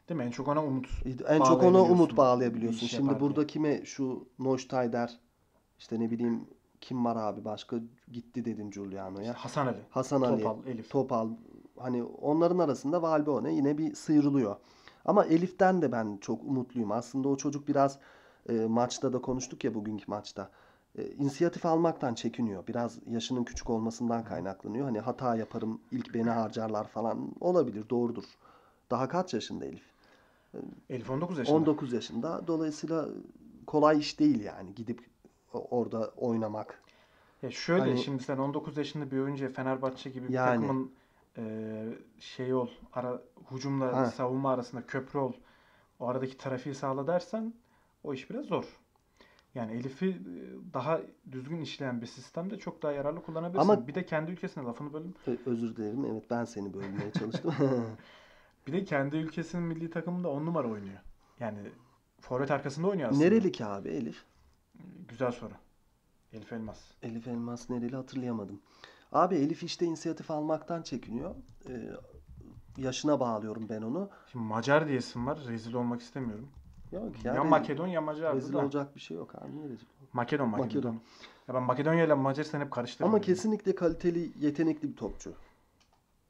Değil mi? En çok ona umut. En çok ona umut bağlayabiliyorsun. Şimdi yapar diye. burada kime şu Neustadter işte ne bileyim kim var abi başka gitti dedin Giuliano'ya. Hasan Ali. Hasan Ali, Topal, Elif. Topal hani onların arasında Valbuena yine bir sıyrılıyor. Ama Elif'ten de ben çok umutluyum. Aslında o çocuk biraz e, maçta da konuştuk ya bugünkü maçta. E, inisiyatif almaktan çekiniyor. Biraz yaşının küçük olmasından kaynaklanıyor. Hani hata yaparım, ilk beni harcarlar falan olabilir, doğrudur. Daha kaç yaşında Elif? Elif 19 yaşında. 19 yaşında. Dolayısıyla kolay iş değil yani gidip orada oynamak. Ya şöyle Hani- şimdi sen 19 yaşında bir oyuncuya Fenerbahçe gibi bir Yani. takımın e, şey ol, ara, hücumla Ha. savunma arasında köprü ol, o aradaki trafiği sağla dersen o iş biraz zor. Yani Elif'i e, daha düzgün işleyen bir sistemde çok daha yararlı kullanabilirsin. Ama- Bir de kendi ülkesine lafını bölüm. Özür dilerim. Evet ben seni bölmeye çalıştım. [laughs] [laughs] Bir de kendi ülkesinin milli takımında 10 numara oynuyor. Yani forvet arkasında oynuyor aslında. Nereli ki abi Elif? Güzel soru. Elif Elmas. Elif Elmas nereli hatırlayamadım. Abi Elif işte inisiyatif almaktan çekiniyor. Ee, yaşına bağlıyorum ben onu. Şimdi Macar diye isim var. Rezil olmak istemiyorum. Yok Ya ya Makedon ya Macar'dı rezil da. olacak bir şey yok abi. Niye rezil? Makedon, Makedon. Makedon. Ya ben Makedonya ile Macaristan hep karıştırıyorum. Ama kesinlikle kaliteli, yetenekli bir topçu.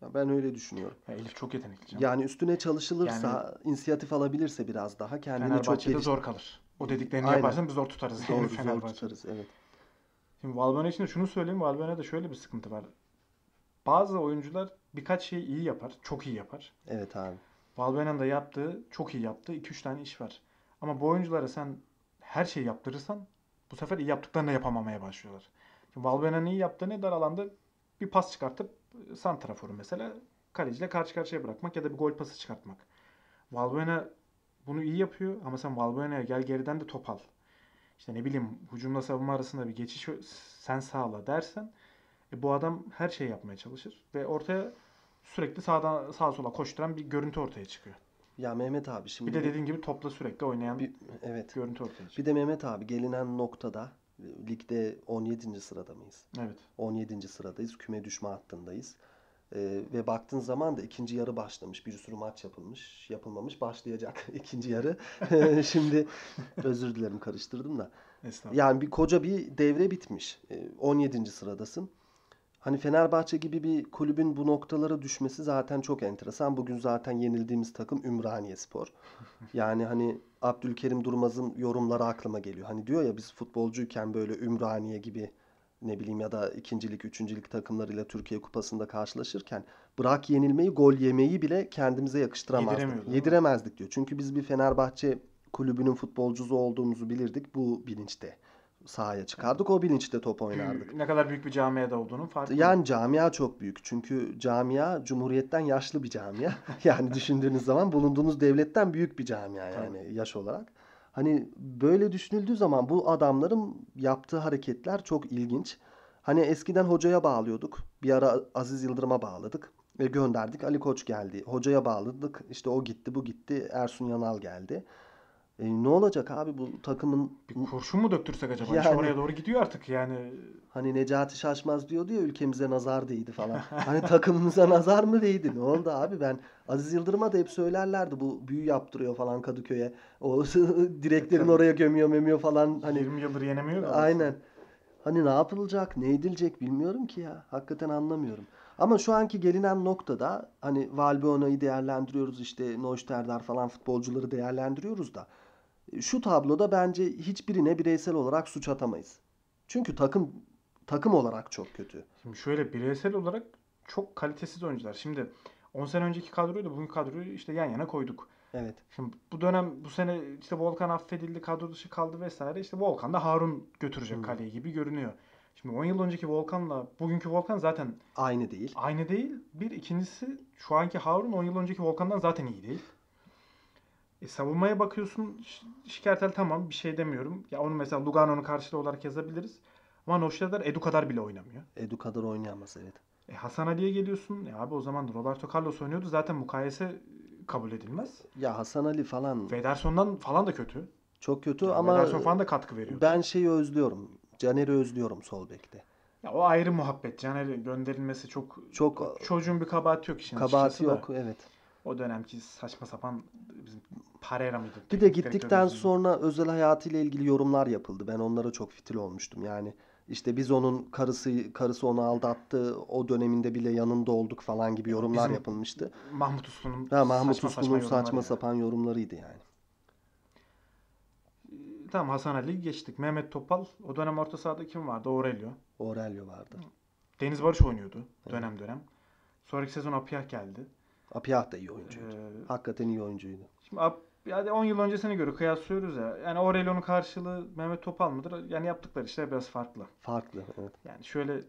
Ya ben öyle düşünüyorum. Ya Elif çok yetenekli canım. Yani üstüne çalışılırsa, inisiyatif alabilirse biraz daha kendini çok Fenerbahçe'de geliş- zor kalır. O dediklerini Aynen. yaparsan biz zor tutarız. Doğru, [laughs] zor Fenerbahçe'de. tutarız. Evet. Şimdi Valbuena için de şunu söyleyeyim. Valbuena'da şöyle bir sıkıntı var. Bazı oyuncular birkaç şey iyi yapar. Çok iyi yapar. Evet abi. Valbuena'nın da yaptığı, çok iyi yaptığı 2-3 tane iş var. Ama bu oyunculara sen her şeyi yaptırırsan bu sefer iyi yaptıklarını da yapamamaya başlıyorlar. Şimdi Valbuena'nın iyi yaptığı ne dar alanda bir pas çıkartıp e, santraforu mesela kaleciyle karşı karşıya bırakmak ya da bir gol pası çıkartmak. Valbuena bunu iyi yapıyor ama sen Valbuena'ya gel geriden de top al. İşte ne bileyim hücumla savunma arasında bir geçiş sen sağla dersen e, bu adam her şeyi yapmaya çalışır ve ortaya sürekli sağdan sağa sola koşturan bir görüntü ortaya çıkıyor. Ya Mehmet abi şimdi Bir de dediğin gibi topla sürekli oynayan bir- evet. görüntü ortaya çıkıyor. Bir de Mehmet abi gelinen noktada e, ligde 17. sırada mıyız? Evet. 17. sıradayız. Küme düşme hattındayız. Ee, ve baktığın zaman da ikinci yarı başlamış. Bir sürü maç yapılmış. Yapılmamış. Başlayacak [laughs] ikinci yarı. [laughs] Şimdi özür dilerim karıştırdım da. Yani bir koca bir devre bitmiş. Ee, 17. sıradasın. Hani Fenerbahçe gibi bir kulübün bu noktalara düşmesi zaten çok enteresan. Bugün zaten yenildiğimiz takım Ümraniyespor. [laughs] Yani hani Abdülkerim Durmaz'ın yorumları aklıma geliyor. Hani diyor ya biz futbolcuyken böyle Ümraniye gibi ne bileyim ya da ikincilik, üçüncülük takımlarıyla Türkiye Kupası'nda karşılaşırken bırak yenilmeyi, gol yemeyi bile kendimize yakıştıramazdık. Yediremezdik diyor. Çünkü biz bir Fenerbahçe kulübünün futbolcusu olduğumuzu bilirdik. Bu bilinçte sahaya çıkardık. O bilinçte top oynardık. Ne kadar büyük bir camiada olduğunun farkı. Yani camia çok büyük. Çünkü camia Cumhuriyet'ten yaşlı bir camia. [laughs] Yani düşündüğünüz zaman bulunduğunuz devletten büyük bir camia yani yaş olarak. Hani böyle düşünüldüğü zaman bu adamların yaptığı hareketler çok ilginç. Hani eskiden hocaya bağlıyorduk. Bir ara Aziz Yıldırım'a bağladık ve gönderdik. Ali Koç geldi. Hocaya bağladık. İşte o gitti, bu gitti. Ersun Yanal geldi. E, ne olacak abi bu takımın bir kurşun mu döktürsek acaba? [laughs] İş Yani- oraya doğru gidiyor artık yani. Hani Necati Şaşmaz diyordu ya ülkemize nazar değdi falan. [laughs] Hani takımımıza nazar mı değdi? Ne oldu abi? Ben Aziz Yıldırım'a da hep söylerlerdi bu büyü yaptırıyor falan Kadıköy'e. O [laughs] direklerin Tabii. oraya gömüyor memiyor falan. Hani 20 yıldır yenemiyor aynen. Hani ne yapılacak, ne edilecek bilmiyorum ki ya. Hakikaten anlamıyorum. Ama şu anki gelinen noktada hani Valbuena'yı değerlendiriyoruz işte Neusterdar falan futbolcuları değerlendiriyoruz da şu tabloda bence hiçbirine bireysel olarak suç atamayız. Çünkü takım takım olarak çok kötü. Şimdi şöyle bireysel olarak çok kalitesiz oyuncular. Şimdi 10 sene önceki kadroyu da bugün kadroyu işte yan yana koyduk. Evet. Şimdi bu dönem bu sene işte Volkan affedildi, kadro dışı kaldı vesaire. İşte Volkan da Harun götürecek Hı. kaleyi gibi görünüyor. Şimdi 10 yıl önceki Volkan'la bugünkü Volkan zaten Aynı değil. aynı değil. Bir ikincisi şu anki Harun 10 yıl önceki Volkan'dan zaten iyi değil. E, savunmaya bakıyorsun Şikertel tamam bir şey demiyorum. Ya onu mesela Lugano'nun karşılığı olarak yazabiliriz. Ama Noşladar Edu kadar bile oynamıyor. Edu kadar oynayamaz evet. E, Hasan Ali'ye geliyorsun. E, abi o zaman Roberto Carlos oynuyordu. Zaten mukayese kabul edilmez. Ya Hasan Ali falan Federson'dan falan da kötü. çok kötü Yani ama Federson falan da katkı veriyor. ben şeyi özlüyorum. Caner'i özlüyorum sol bekte. Ya o ayrı muhabbet. Caner'in gönderilmesi çok Çok çocuğun bir kabahati yok işin kabahati açıkçası da. yok evet. O dönemki saçma sapan bizim Parera mıydı? Bir de gittikten sonra özel hayatıyla ilgili yorumlar yapıldı. Ben onlara çok fitil olmuştum. Yani işte biz onun karısı karısı onu aldattı. O döneminde bile yanında olduk falan gibi yorumlar Bizim yapılmıştı. Mahmut Uslu'nun Ha Mahmut saçma saçma Uslu'nun saçma yani. sapan yorumlarıydı yani. Tamam Hasan Ali geçtik. Mehmet Topal. O dönem orta sahada kim vardı? Aurelio. Aurelio vardı. Deniz Barış oynuyordu dönem dönem. Sonraki sezon Apiyah geldi. Apiyah da iyi oyuncuydu. Ee, Hakikaten iyi oyuncuydu. Şimdi Ap- yani 10 yıl öncesine göre kıyaslıyoruz ya. Yani Aurelio'nun karşılığı Mehmet Topal mıdır? Yani yaptıkları işler biraz farklı. Farklı evet. Yani şöyle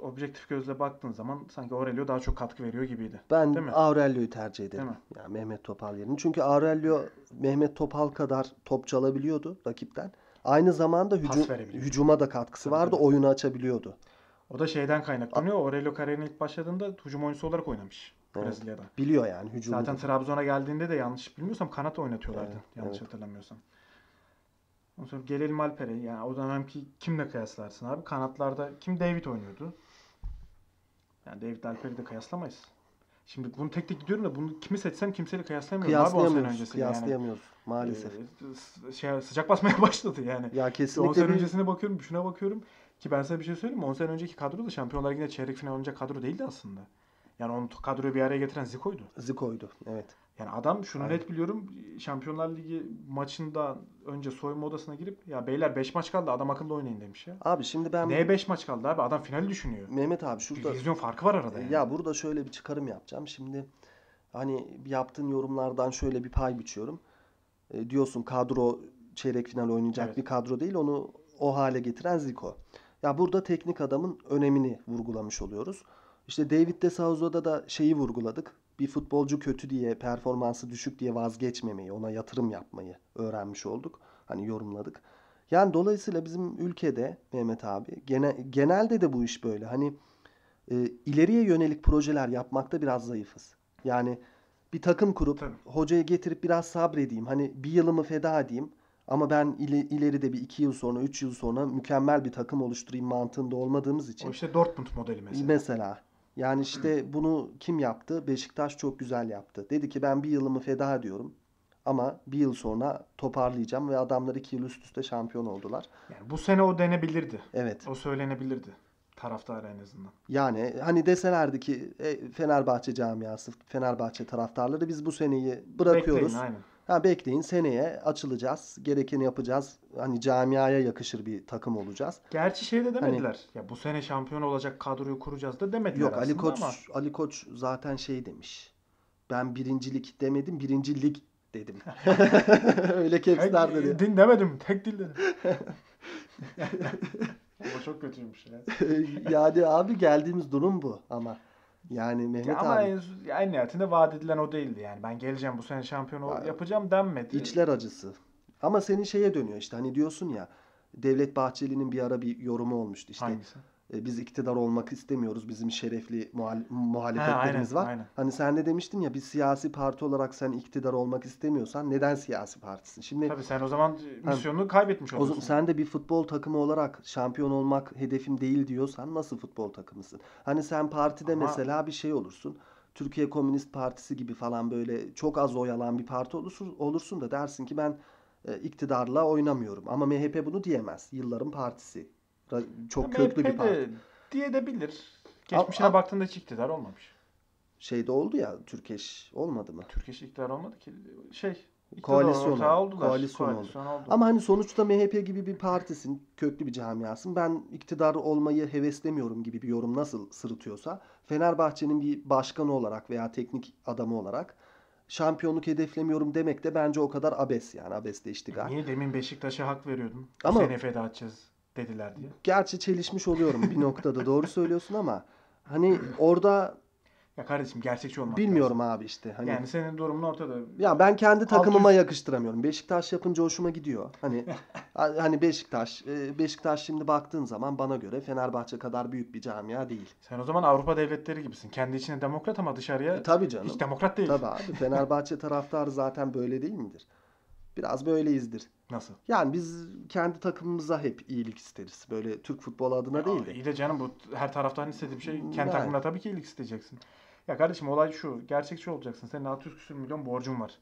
objektif gözle baktığın zaman sanki Aurelio daha çok katkı veriyor gibiydi. Ben Değil mi? Aurelio'yu tercih ederim. Değil mi? Yani Mehmet Topal yerine. Çünkü Aurelio Mehmet Topal kadar top çalabiliyordu rakipten. Aynı zamanda hücum, hücuma da katkısı Tabii, vardı. tabii. Oyunu açabiliyordu. O da şeyden kaynaklanıyor. Aurelio kariyerine ilk başladığında hücum oyuncusu olarak oynamış Evet. Brezilya'da. Biliyor yani hücumu. Zaten Trabzon'a geldiğinde de yanlış bilmiyorsam kanat oynatıyorlardı. Evet, yanlış evet. hatırlamıyorsam. Ondan sonra gelelim Alper'e. Yani o dönemki kimle kıyaslarsın abi? Kanatlarda kim David oynuyordu? Yani David Alper'i de kıyaslamayız. Şimdi bunu tek tek gidiyorum da bunu kimi seçsem kimseyle kıyaslayamıyorum abi 10 sene Kıyaslayamıyoruz. yani. Kıyaslayamıyoruz maalesef. S- şey, sıcak basmaya [laughs] başladı yani. ya 10 kesinlikle sene bir öncesine bakıyorum, şuna bakıyorum. Ki ben sana bir şey söyleyeyim mi? 10 sene önceki kadro da Şampiyonlar Ligi'nde çeyrek final oynayacak kadro değildi aslında. Yani onu kadroyu bir araya getiren Zico'ydu. Zico'ydu. Evet. Yani adam şunu Aynen. net biliyorum. Şampiyonlar Ligi maçında önce soyunma odasına girip ya beyler 5 maç kaldı adam akıllı oynayın demiş ya. Abi şimdi ben Neye 5 maç kaldı abi? Adam finali düşünüyor. Mehmet abi Bir şurada vizyon farkı var arada yani. Ya burada şöyle bir çıkarım yapacağım. Şimdi hani yaptığın yorumlardan şöyle bir pay biçiyorum. E, diyorsun kadro çeyrek final oynayacak Evet. bir kadro değil. Onu o hale getiren Zico. Ya burada teknik adamın önemini vurgulamış oluyoruz. İşte David de Souza'da da şeyi vurguladık. Bir futbolcu kötü diye, performansı düşük diye vazgeçmemeyi, ona yatırım yapmayı öğrenmiş olduk. Hani yorumladık. Yani dolayısıyla bizim ülkede Mehmet abi gene, genelde de bu iş böyle. Hani e, ileriye yönelik projeler yapmakta biraz zayıfız. Yani bir takım kurup Tabii. hocayı getirip biraz sabredeyim. Hani bir yılımı feda edeyim. Ama ben ile- ileride bir iki yıl sonra, üç yıl sonra mükemmel bir takım oluşturayım mantığında olmadığımız için. O işte Dortmund modeli mesela. Mesela. Yani işte bunu kim yaptı? Beşiktaş çok güzel yaptı. Dedi ki ben bir yılımı feda ediyorum. Ama bir yıl sonra toparlayacağım ve adamlar iki yıl üst üste şampiyon oldular. Yani bu sene o denebilirdi. Evet. O söylenebilirdi. Taraftara en azından. Yani hani deselerdi ki e, Fenerbahçe camiası, Fenerbahçe taraftarları biz bu seneyi bırakıyoruz. Bekleyin aynen. Ha bekleyin seneye açılacağız. Gerekeni yapacağız. Hani camiaya yakışır bir takım olacağız. Gerçi şey de Hani demediler. Ya bu sene şampiyon olacak kadroyu kuracağız da demediler Yok Ali Koç ama Ali Koç zaten şey demiş. Ben birincilik demedim, birinci lig dedim. [laughs] [laughs] Öyle capsler dedi. din demedim. Tek dil dedim. [laughs] o çok kötüymüş ya. yani abi geldiğimiz durum bu ama yani Mehmet Ya ama abi en, en nihayetinde vaat edilen o değildi yani. Ben geleceğim bu sene şampiyon ol- Ya, yapacağım denmedi. içler acısı. Ama senin şeye dönüyor işte hani diyorsun ya Devlet Bahçeli'nin bir ara bir yorumu olmuştu işte. Hangisi? E, biz iktidar olmak istemiyoruz. Bizim şerefli muhal- Ha, muhalefetlerimiz aynen, var. aynen. Hani sen de demiştin ya bir siyasi parti olarak sen iktidar olmak istemiyorsan neden siyasi partisin? Şimdi Tabii sen o zaman Ha, misyonunu kaybetmiş o zaman oluyorsun. sen de bir futbol takımı olarak şampiyon olmak hedefim değil diyorsan nasıl futbol takımısın? Hani sen partide Ama- mesela bir şey olursun. Türkiye Komünist Partisi gibi falan böyle çok az oy alan bir parti olursun, olursun da dersin ki ben e, iktidarla oynamıyorum. Ama MHP bunu diyemez. Yılların partisi. Çok Ya köklü bir MHP de parti. diye de bilir. Geçmişine Al- al- baktığında hiç iktidar olmamış. Şeyde oldu ya Türkeş olmadı mı? Türkiye hiç iktidar olmadı ki. Şey, Koalisyon oldu. oldular. Koalisyon oldu. Koalisyon oldu. Ama hani sonuçta MHP gibi bir partisin, köklü bir camiasın. Ben iktidar olmayı heveslemiyorum gibi bir yorum nasıl sırıtıyorsa Fenerbahçe'nin bir başkanı olarak veya teknik adamı olarak şampiyonluk hedeflemiyorum demek de bence o kadar abes yani abesle iştigal. Niye demin Beşiktaş'a hak veriyordun? Ama... Seni feda edeceğiz dediler diye. Gerçi çelişmiş oluyorum bir noktada doğru söylüyorsun ama hani orada Ya kardeşim gerçekçi olmak bilmiyorum lazım. abi işte hani Yani senin durumun ortada. Ya ben kendi takımıma 600 yakıştıramıyorum. Beşiktaş yapınca hoşuma gidiyor. Hani [laughs] hani Beşiktaş, e, Beşiktaş şimdi baktığın zaman bana göre Fenerbahçe kadar büyük bir camia değil. Sen o zaman Avrupa devletleri gibisin. Kendi içinde demokrat ama dışarıya E, tabii canım. hiç demokrat değil. Tabii abi. Fenerbahçe taraftarı zaten böyle değil midir? Biraz böyleyizdir. Nasıl? Yani biz kendi takımımıza hep iyilik isteriz. Böyle Türk futbolu adına değil de. İyi de canım bu her taraftan istediği bir şey. Kendi Yani. takımına tabii ki iyilik isteyeceksin. Ya kardeşim olay şu. Gerçekçi olacaksın. Senin 600 küsür milyon borcun var.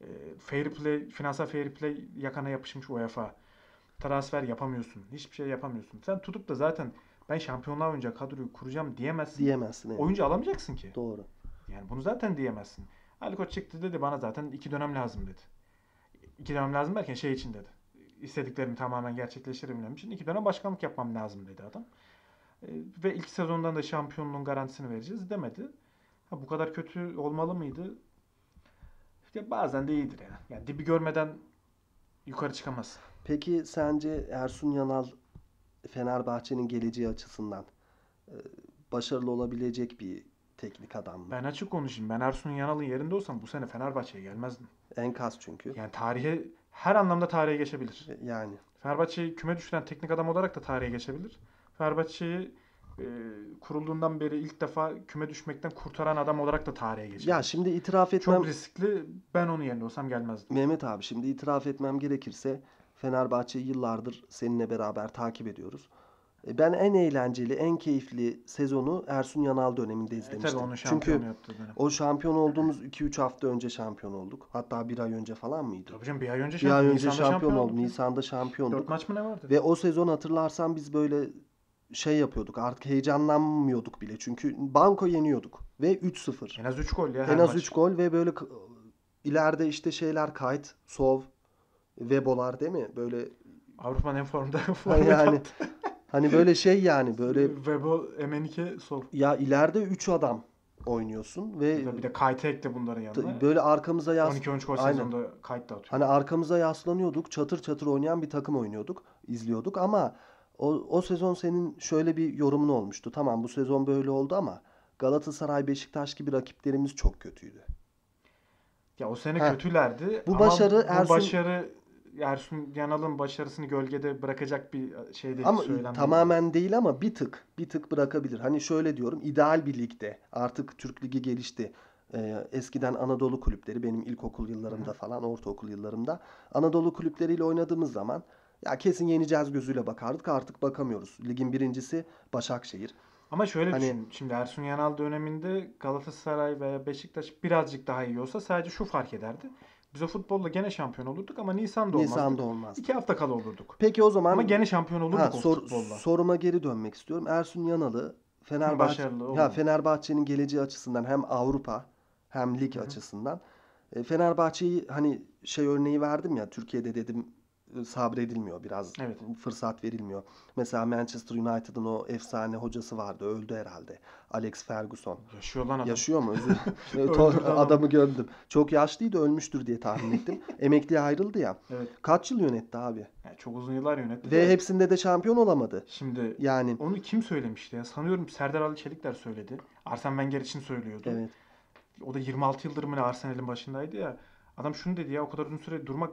Ee, fair play, finansal fair play yakana yapışmış UEFA. Transfer yapamıyorsun. Hiçbir şey yapamıyorsun. Sen tutup da zaten ben şampiyonlar oynayacak kadroyu kuracağım diyemezsin. Diyemezsin. evet. Oyuncu alamayacaksın ki. Doğru. Yani bunu zaten diyemezsin. Ali Koç çıktı dedi bana zaten iki dönem lazım dedi. İki dönem lazım derken şey için dedi. İstediklerimi tamamen gerçekleştirebilmem için iki dönem başkanlık yapmam lazım dedi adam. Ee, ve ilk sezondan da şampiyonluğun garantisini vereceğiz demedi. Ha, bu kadar kötü olmalı mıydı? İşte bazen de iyidir ya. Yani dibi görmeden yukarı çıkamaz. Peki sence Ersun Yanal Fenerbahçe'nin geleceği açısından e, başarılı olabilecek bir teknik adam mı? Ben açık konuşayım. Ben Ersun Yanal'ın yerinde olsam bu sene Fenerbahçe'ye gelmezdim. Enkaz çünkü. Yani tarihe her anlamda tarihe geçebilir. Yani Fenerbahçe'yi küme düşüren teknik adam olarak da tarihe geçebilir. Fenerbahçe'yi e, kurulduğundan beri ilk defa küme düşmekten kurtaran adam olarak da tarihe geçebilir. ya şimdi itiraf etmem Çok riskli. Ben onun yerinde olsam gelmezdim. Mehmet abi şimdi itiraf etmem gerekirse Fenerbahçe'yi yıllardır seninle beraber takip ediyoruz. E, Ben en eğlenceli, en keyifli sezonu Ersun Yanal döneminde E, izlemiştim. tabii onun Çünkü şampiyonu yaptığı dönem. o şampiyon olduğumuz 2-3 hafta önce şampiyon olduk. Hatta bir ay önce falan mıydı? Tabii canım bir ay önce Bir ay şampiyon, önce Nisan'da şampiyon olduk. olduk. Nisan'da şampiyonduk. maç mı ne vardı? Ve o sezon hatırlarsan biz böyle şey yapıyorduk. Artık heyecanlanmıyorduk bile. Çünkü banko yeniyorduk. Ve 3-0. En az 3 gol ya En az maç. 3 gol ve böyle ileride işte şeyler kayıt, sov, Vebolar değil mi? Böyle Avrupa'nın en formda [laughs] yani. Hani böyle şey yani böyle Vebo, Emenike, Sol. ya ileride 3 adam oynuyorsun ve Bir de Kayte ekle bunların yanına. böyle arkamıza yas 12-13 gol Aynen. sezonda kayıt da atıyor. Hani arkamıza yaslanıyorduk, çatır çatır oynayan bir takım oynuyorduk, izliyorduk ama o, o sezon senin şöyle bir yorumun olmuştu. Tamam bu sezon böyle oldu ama Galatasaray, Beşiktaş gibi rakiplerimiz çok kötüydü. Ya o sene Heh. kötülerdi. Bu ama başarı bu Ersun- başarı Ersun Yanal'ın başarısını gölgede bırakacak bir şey değil. Ama söylem tamamen değil ama bir tık, bir tık bırakabilir. Hani şöyle diyorum, ideal bir ligde artık Türk Ligi gelişti. Ee, eskiden Anadolu kulüpleri benim ilkokul yıllarımda falan, ortaokul yıllarımda Anadolu kulüpleriyle oynadığımız zaman ya kesin yeneceğiz gözüyle bakardık. Artık bakamıyoruz. Ligin birincisi Başakşehir. Ama şöyle Hani- düşün. Şimdi Ersun Yanal döneminde Galatasaray veya Beşiktaş birazcık daha iyi olsa sadece şu fark ederdi. Biz o futbolla gene şampiyon olurduk ama Nisan'da olmazdı. Nisan'da olmaz. İki hafta kala olurduk. Peki o zaman Ama gene şampiyon olurduk ha, sor- futbolla. soruma geri dönmek istiyorum. Ersun Yanalı Fenerbahçe ya? Fenerbahçe'nin geleceği açısından hem Avrupa hem lig açısından e, Fenerbahçe'yi hani şey örneği verdim ya Türkiye'de dedim sabredilmiyor biraz Evet. fırsat verilmiyor. Mesela Manchester United'ın o efsane hocası vardı öldü herhalde. Alex Ferguson. Yaşıyor lan adam. Yaşıyor mu? [laughs] Adamı. gömdüm. Çok yaşlıydı ölmüştür diye tahmin ettim. [laughs] Emekliye ayrıldı ya. Evet. Kaç yıl yönetti abi? Yani çok uzun yıllar yönetti. Ve de. hepsinde de şampiyon olamadı. Şimdi Yani onu kim söylemişti ya? Sanıyorum Serdar Ali Çelikler söyledi. Arsene Wenger için söylüyordu. evet. O da 26 yıldır mı Arsenal'in başındaydı ya. Adam şunu dedi ya o kadar uzun süre durmak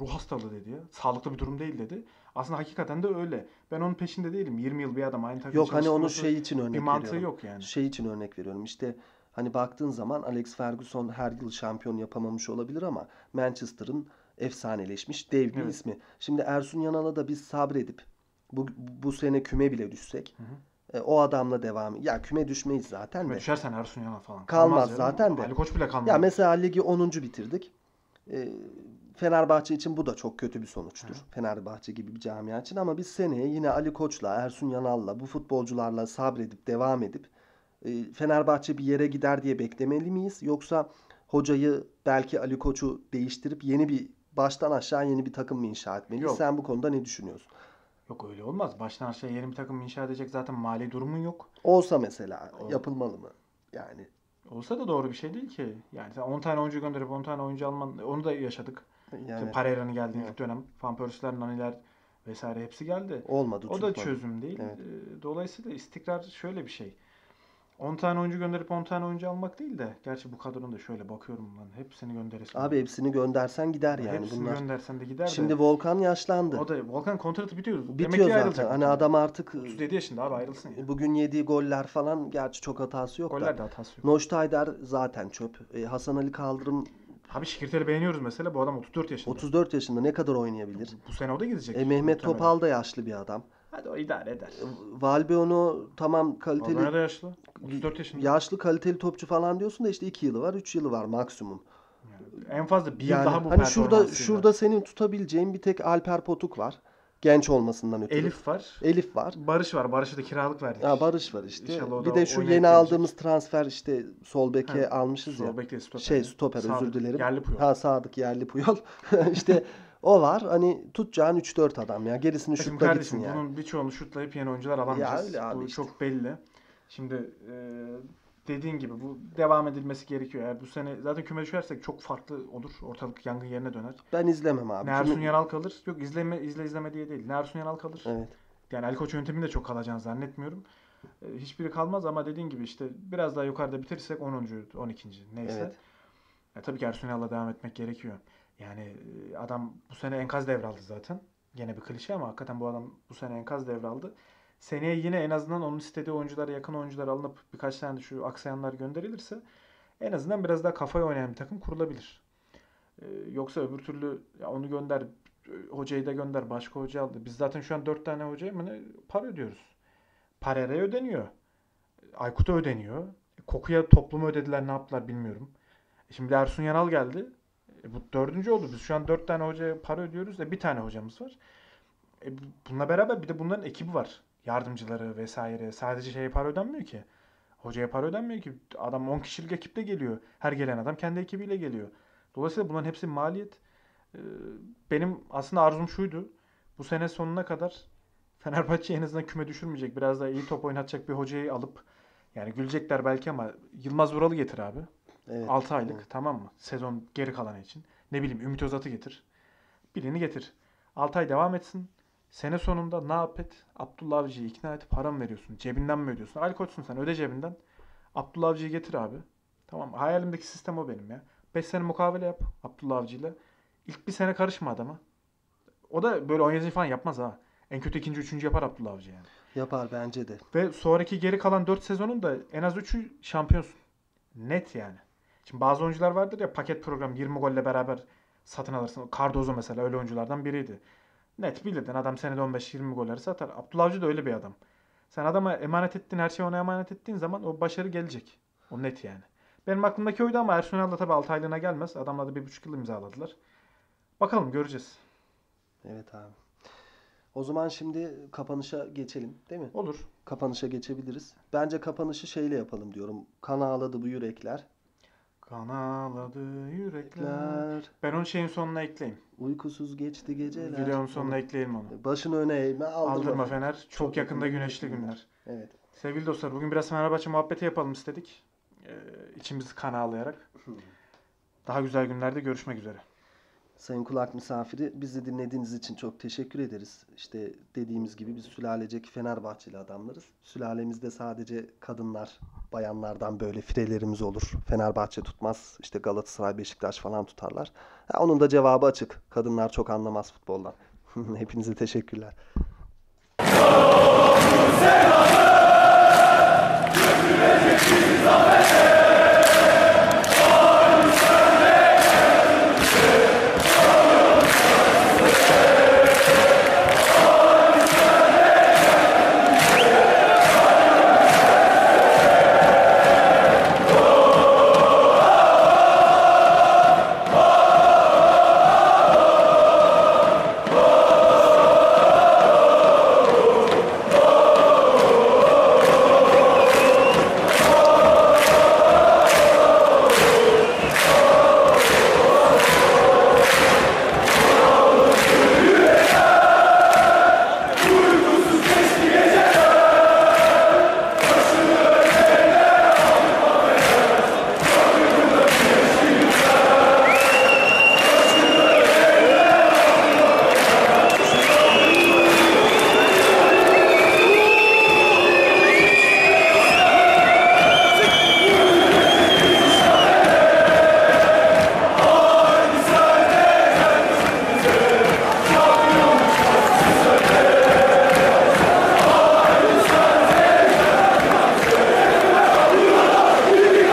ruh hastalığı dedi ya. Sağlıklı bir durum değil dedi. Aslında hakikaten de öyle. Ben onun peşinde değilim. 20 yıl bir adam aynı takımda Yok hani onu şey için bir örnek mantığı veriyorum. yok yani. Şey için örnek veriyorum. İşte hani baktığın zaman Alex Ferguson her yıl şampiyon yapamamış olabilir ama Manchester'ın efsaneleşmiş dev bir Evet. ismi. Şimdi Ersun Yanal'a da biz sabredip bu, bu sene küme bile düşsek e, o adamla devam. Ya küme düşmeyiz zaten Küme de. düşersen Ersun Yanal falan. Kalmaz canım. zaten de. Ali Koç bile kalmaz. Ya mesela ligi 10. bitirdik. E, Fenerbahçe için bu da çok kötü bir sonuçtur. Fenerbahçe gibi bir camia için ama biz seneye yine Ali Koç'la, Ersun Yanal'la, bu futbolcularla sabredip devam edip e, Fenerbahçe bir yere gider diye beklemeli miyiz? Yoksa hocayı belki Ali Koç'u değiştirip yeni bir baştan aşağı yeni bir takım mı inşa etmeliyiz? Yok. Sen bu konuda ne düşünüyorsun? Yok öyle olmaz. Baştan aşağı yeni bir takım inşa edecek zaten mali durumun yok. Olsa mesela O- yapılmalı mı? Yani Olsa da doğru bir şey değil ki. Yani sen 10 tane oyuncu gönderip 10 tane oyuncu alman onu da yaşadık. Yani Pereira'nın geldiği Evet. ilk dönem. Van Persie'ler, Nani'ler vesaire hepsi geldi. olmadı. O da tutmadı. çözüm değil. Evet. Ee, Dolayısıyla istikrar şöyle bir şey. 10 tane oyuncu gönderip 10 tane oyuncu almak değil de gerçi bu kadronun da şöyle bakıyorum ben hepsini gönderesin. Abi hepsini göndersen gider yani hepsini bunlar. göndersen de gider Şimdi de. Volkan yaşlandı. O da Volkan kontratı bitiyor. Bitiyor Emekliye zaten. ayrılacak. Hani adam artık 37 yaşında abi ayrılsın ya. bugün yediği goller falan gerçi çok hatası yok Goller da. de hatası yok. Noştayder zaten çöp. E, Hasan Ali Kaldırım Abi Şikirtel'i beğeniyoruz mesela. Bu adam 34 yaşında. 34 yaşında ne kadar oynayabilir? Bu sene o da gidecek. E, Mehmet muhtemelen. Topal da yaşlı bir adam. Hadi o idare eder. Valbeo'nu tamam kaliteli Valbuena da yaşlı. 34 yaşında. yaşlı kaliteli topçu falan diyorsun da işte 2 yılı var 3 yılı var maksimum. Yani en fazla bir yıl Yani daha bu hani şurada şurada senin tutabileceğin bir tek Alper Potuk var. Genç olmasından ötürü. Elif var. Elif var. Barış var. Barış'a da kiralık verdik. Ya Barış var işte. İnşallah o Bir da de şu oynayıp yeni gelecek. aldığımız transfer işte sol beke Ha, almışız ya. Sol bek değil, stoper. Şey stoper Sadık, özür dilerim. Yerli Puyol. Ha Sadık yerli Puyol. [laughs] işte o var. Hani tutacağın 3-4 adam ya. Gerisini Şimdi şutla kardeşim gitsin yani. bunun birçoğunu şutlayıp yeni oyuncular alamayacağız. öyle abi bu işte. çok belli. Şimdi e, dediğin gibi bu devam edilmesi gerekiyor. Eğer bu sene zaten küme düşersek çok farklı olur. Ortalık yangın yerine döner. Ben izlemem abi. Ne Ersun Kimi- Yanal kalır. Yok izleme izle izleme diye değil. Ne Ersun Yanal kalır. Evet. Yani Ali Koç yönteminde çok kalacağını zannetmiyorum. E, hiçbiri kalmaz ama dediğin gibi işte biraz daha yukarıda bitirirsek 10. 12. neyse. Evet. Ya tabii ki Ersun Yanal'la devam etmek gerekiyor. Yani e, adam bu sene enkaz devraldı zaten. Gene bir klişe ama hakikaten bu adam bu sene enkaz devraldı. Seneye yine en azından onun istediği oyunculara yakın oyuncular alınıp birkaç tane de şu aksayanlar gönderilirse en azından biraz daha kafaya oynayan bir takım kurulabilir. E, yoksa öbür türlü ya onu gönder, e, hocayı da gönder, başka hoca aldı. Biz zaten şu an dört tane hocaya mı ne para ödüyoruz. Parera'ya ödeniyor. Aykut'a ödeniyor. Kokuya toplumu ödediler ne yaptılar bilmiyorum. E Şimdi Ersun Yanal geldi. E bu dördüncü oldu. Biz şu an dört tane hocaya para ödüyoruz. E bir tane hocamız var. E bu- bununla beraber bir de bunların ekibi var. Yardımcıları vesaire. Sadece şeye para ödenmiyor ki. Hocaya para ödenmiyor ki. Adam 10 kişilik ekiple geliyor. Her gelen adam kendi ekibiyle geliyor. Dolayısıyla bunların hepsi maliyet. Ee, benim aslında arzum şuydu. Bu sene sonuna kadar Fenerbahçe en azından küme düşürmeyecek. Biraz daha iyi top oynatacak bir hocayı alıp yani gülecekler belki ama Yılmaz Vural'ı getir abi. Evet. 6 aylık evet. tamam mı? Sezon geri kalanı için. Ne bileyim Ümit Özat'ı getir. Birini getir. 6 ay devam etsin. Sene sonunda ne yap et? Abdullah Avcı'yı ikna et. Para mı veriyorsun? Cebinden mi ödüyorsun? Ali Koç'sun sen. Öde cebinden. Abdullah Avcı'yı getir abi. Tamam? Hayalimdeki sistem o benim ya. 5 sene mukavele yap Abdullah Avcı'yla. İlk bir sene karışma adama. O da böyle 17 falan yapmaz ha. En kötü ikinci, üçüncü yapar Abdullah Avcı yani. Yapar bence de. Ve sonraki geri kalan 4 sezonun da en az 3'ü şampiyonsun. Net yani. Şimdi bazı oyuncular vardır ya paket program 20 golle beraber satın alırsın. Cardozo mesela öyle oyunculardan biriydi. Net bilirdin adam senede 15-20 golleri satar. Abdullah Avcı da öyle bir adam. Sen adama emanet ettiğin her şeyi ona emanet ettiğin zaman o başarı gelecek. O net yani. Benim aklımdaki oydu ama Ersun da tabii 6 aylığına gelmez. Adamlar da 1,5 yıl imzaladılar. Bakalım göreceğiz. Evet abi. O zaman şimdi kapanışa geçelim, değil mi? Olur. Kapanışa geçebiliriz. Bence kapanışı şeyle yapalım diyorum. Kan ağladı bu yürekler. Kan ağladı yürekler. Ben onu şeyin sonuna ekleyeyim. Uykusuz geçti geceler. Videonun sonuna ekleyelim onu. Başını öne eğme aldırma. Aldırma Fener. Çok, Çok yakında güneşli güneşli günler. Evet. Sevgili dostlar bugün biraz Fenerbahçe muhabbeti yapalım istedik. Ee, içimizi kan ağlayarak. Daha güzel günlerde görüşmek üzere. Sayın kulak misafiri bizi dinlediğiniz için çok teşekkür ederiz. İşte dediğimiz gibi biz sülalecek Fenerbahçeli adamlarız. Sülalemizde sadece kadınlar, bayanlardan böyle firelerimiz olur. Fenerbahçe tutmaz. İşte Galatasaray, Beşiktaş falan tutarlar. Ha, onun da cevabı açık. Kadınlar çok anlamaz futboldan. [laughs] Hepinize teşekkürler.